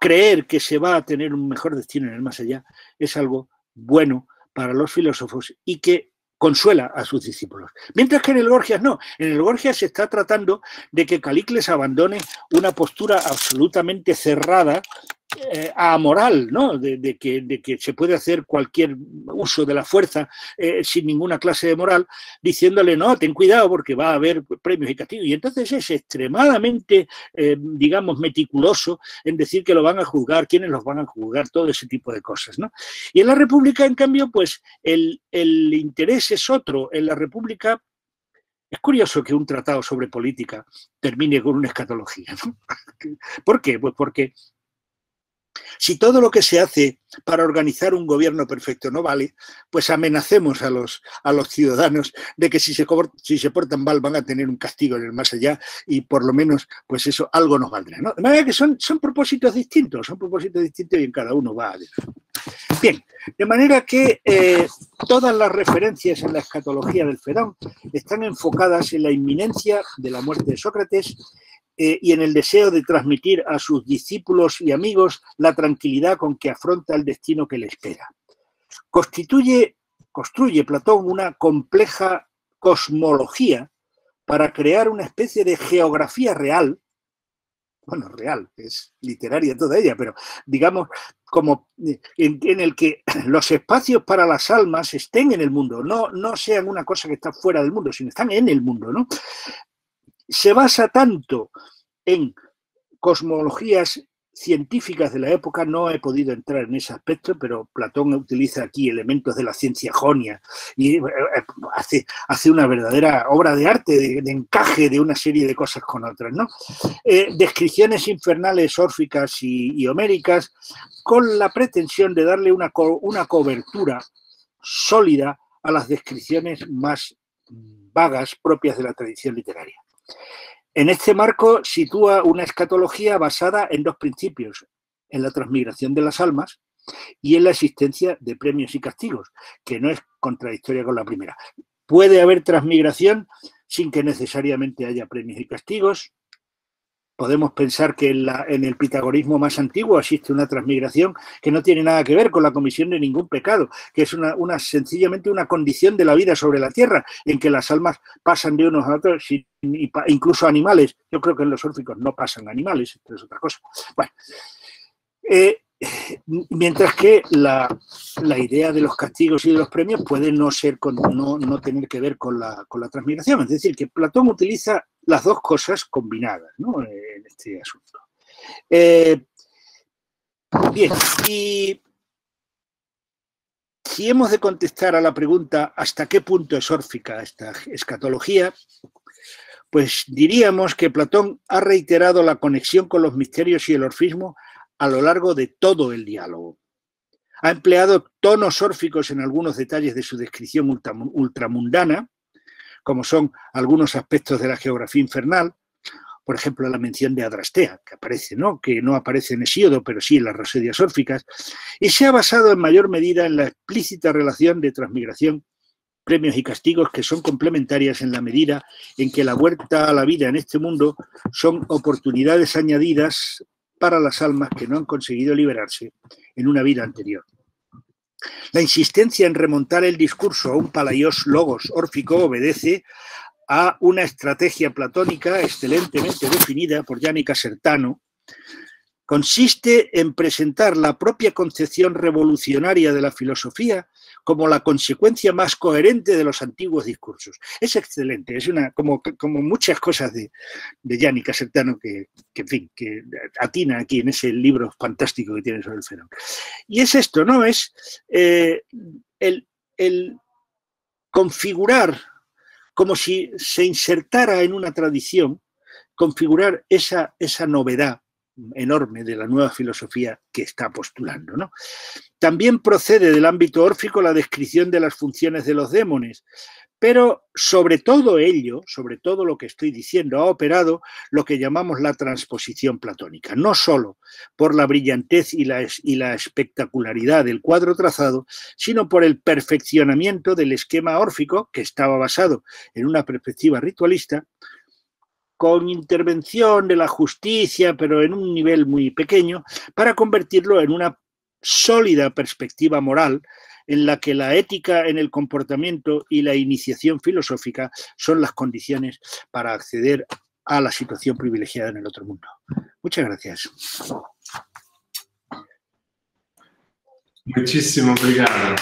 creer que se va a tener un mejor destino en el más allá es algo bueno para los filósofos y que consuela a sus discípulos. Mientras que en el Gorgias no, en el Gorgias se está tratando de que Calicles abandone una postura absolutamente cerrada eh, amoral, ¿no? De, que, se puede hacer cualquier uso de la fuerza eh, sin ninguna clase de moral, diciéndole, no, ten cuidado porque va a haber premios y castigos. Y entonces es extremadamente, eh, digamos, meticuloso en decir que lo van a juzgar, quiénes los van a juzgar, todo ese tipo de cosas, ¿no? Y en la República, en cambio, pues el, el interés es otro. En la República es curioso que un tratado sobre política termine con una escatología. ¿no? ¿Por qué? Pues porque si todo lo que se hace para organizar un gobierno perfecto no vale, pues amenacemos a los, a los ciudadanos de que si se, si se portan mal van a tener un castigo en el más allá y por lo menos pues eso algo nos valdrá. De manera que son, son propósitos distintos, son propósitos distintos y en cada uno va a... Bien, de manera que eh, todas las referencias en la escatología del Fedón están enfocadas en la inminencia de la muerte de Sócrates eh, y en el deseo de transmitir a sus discípulos y amigos la tranquilidad con que afronta el destino que le espera. Constituye, construye Platón una compleja cosmología para crear una especie de geografía real, bueno, real, es literaria toda ella, pero digamos como eh, en, el que los espacios para las almas estén en el mundo, no, no sean una cosa que está fuera del mundo, sino están en el mundo, ¿no? Se basa tanto en cosmologías científicas de la época, no he podido entrar en ese aspecto, pero Platón utiliza aquí elementos de la ciencia jonia y eh, eh, hace, una verdadera obra de arte, de, encaje de una serie de cosas con otras. ¿no? Eh, descripciones infernales órficas y, homéricas con la pretensión de darle una, una cobertura sólida a las descripciones más vagas propias de la tradición literaria. En este marco sitúa una escatología basada en dos principios, en la transmigración de las almas y en la existencia de premios y castigos, que no es contradictoria con la primera. Puede haber transmigración sin que necesariamente haya premios y castigos. Podemos pensar que en, el pitagorismo más antiguo existe una transmigración que no tiene nada que ver con la comisión de ningún pecado, que es una, sencillamente una condición de la vida sobre la tierra, en que las almas pasan de unos a otros, incluso animales. Yo creo que en los órficos no pasan animales, esto es otra cosa. Bueno, eh, mientras que la, idea de los castigos y de los premios puede no ser no, tener que ver con la, con la transmigración. Es decir, que Platón utiliza las dos cosas combinadas en este asunto. Eh, bien, y si hemos de contestar a la pregunta hasta qué punto es órfica esta escatología, pues diríamos que Platón ha reiterado la conexión con los misterios y el orfismo a lo largo de todo el diálogo. Ha empleado tonos órficos en algunos detalles de su descripción ultramundana, como son algunos aspectos de la geografía infernal, por ejemplo, la mención de Adrastea, que aparece, ¿no? que no aparece en Hesíodo, pero sí en las Rosedias órficas, y se ha basado en mayor medida en la explícita relación de transmigración, premios y castigos que son complementarias en la medida en que la vuelta a la vida en este mundo son oportunidades añadidas para las almas que no han conseguido liberarse en una vida anterior. La insistencia en remontar el discurso a un palaios logos órfico obedece a una estrategia platónica excelentemente definida por Yannick Sertano, consiste en presentar la propia concepción revolucionaria de la filosofía como la consecuencia más coherente de los antiguos discursos. Es excelente, es una, como, como muchas cosas de, de Gianni Casertano que, en fin, que atina aquí en ese libro fantástico que tiene sobre el fenómeno. Y es esto, ¿no? Es eh, el, el configurar como si se insertara en una tradición, configurar esa, esa novedad enorme de la nueva filosofía que está postulando. ¿no? También procede del ámbito órfico la descripción de las funciones de los démones, pero sobre todo ello, sobre todo lo que estoy diciendo, ha operado lo que llamamos la transposición platónica, no solo por la brillantez y la, y la espectacularidad del cuadro trazado, sino por el perfeccionamiento del esquema órfico, que estaba basado en una perspectiva ritualista, con intervención de la justicia, pero en un nivel muy pequeño, para convertirlo en una sólida perspectiva moral en la que la ética en el comportamiento y la iniciación filosófica son las condiciones para acceder a la situación privilegiada en el otro mundo. Muchas gracias.
Muchísimo obrigado.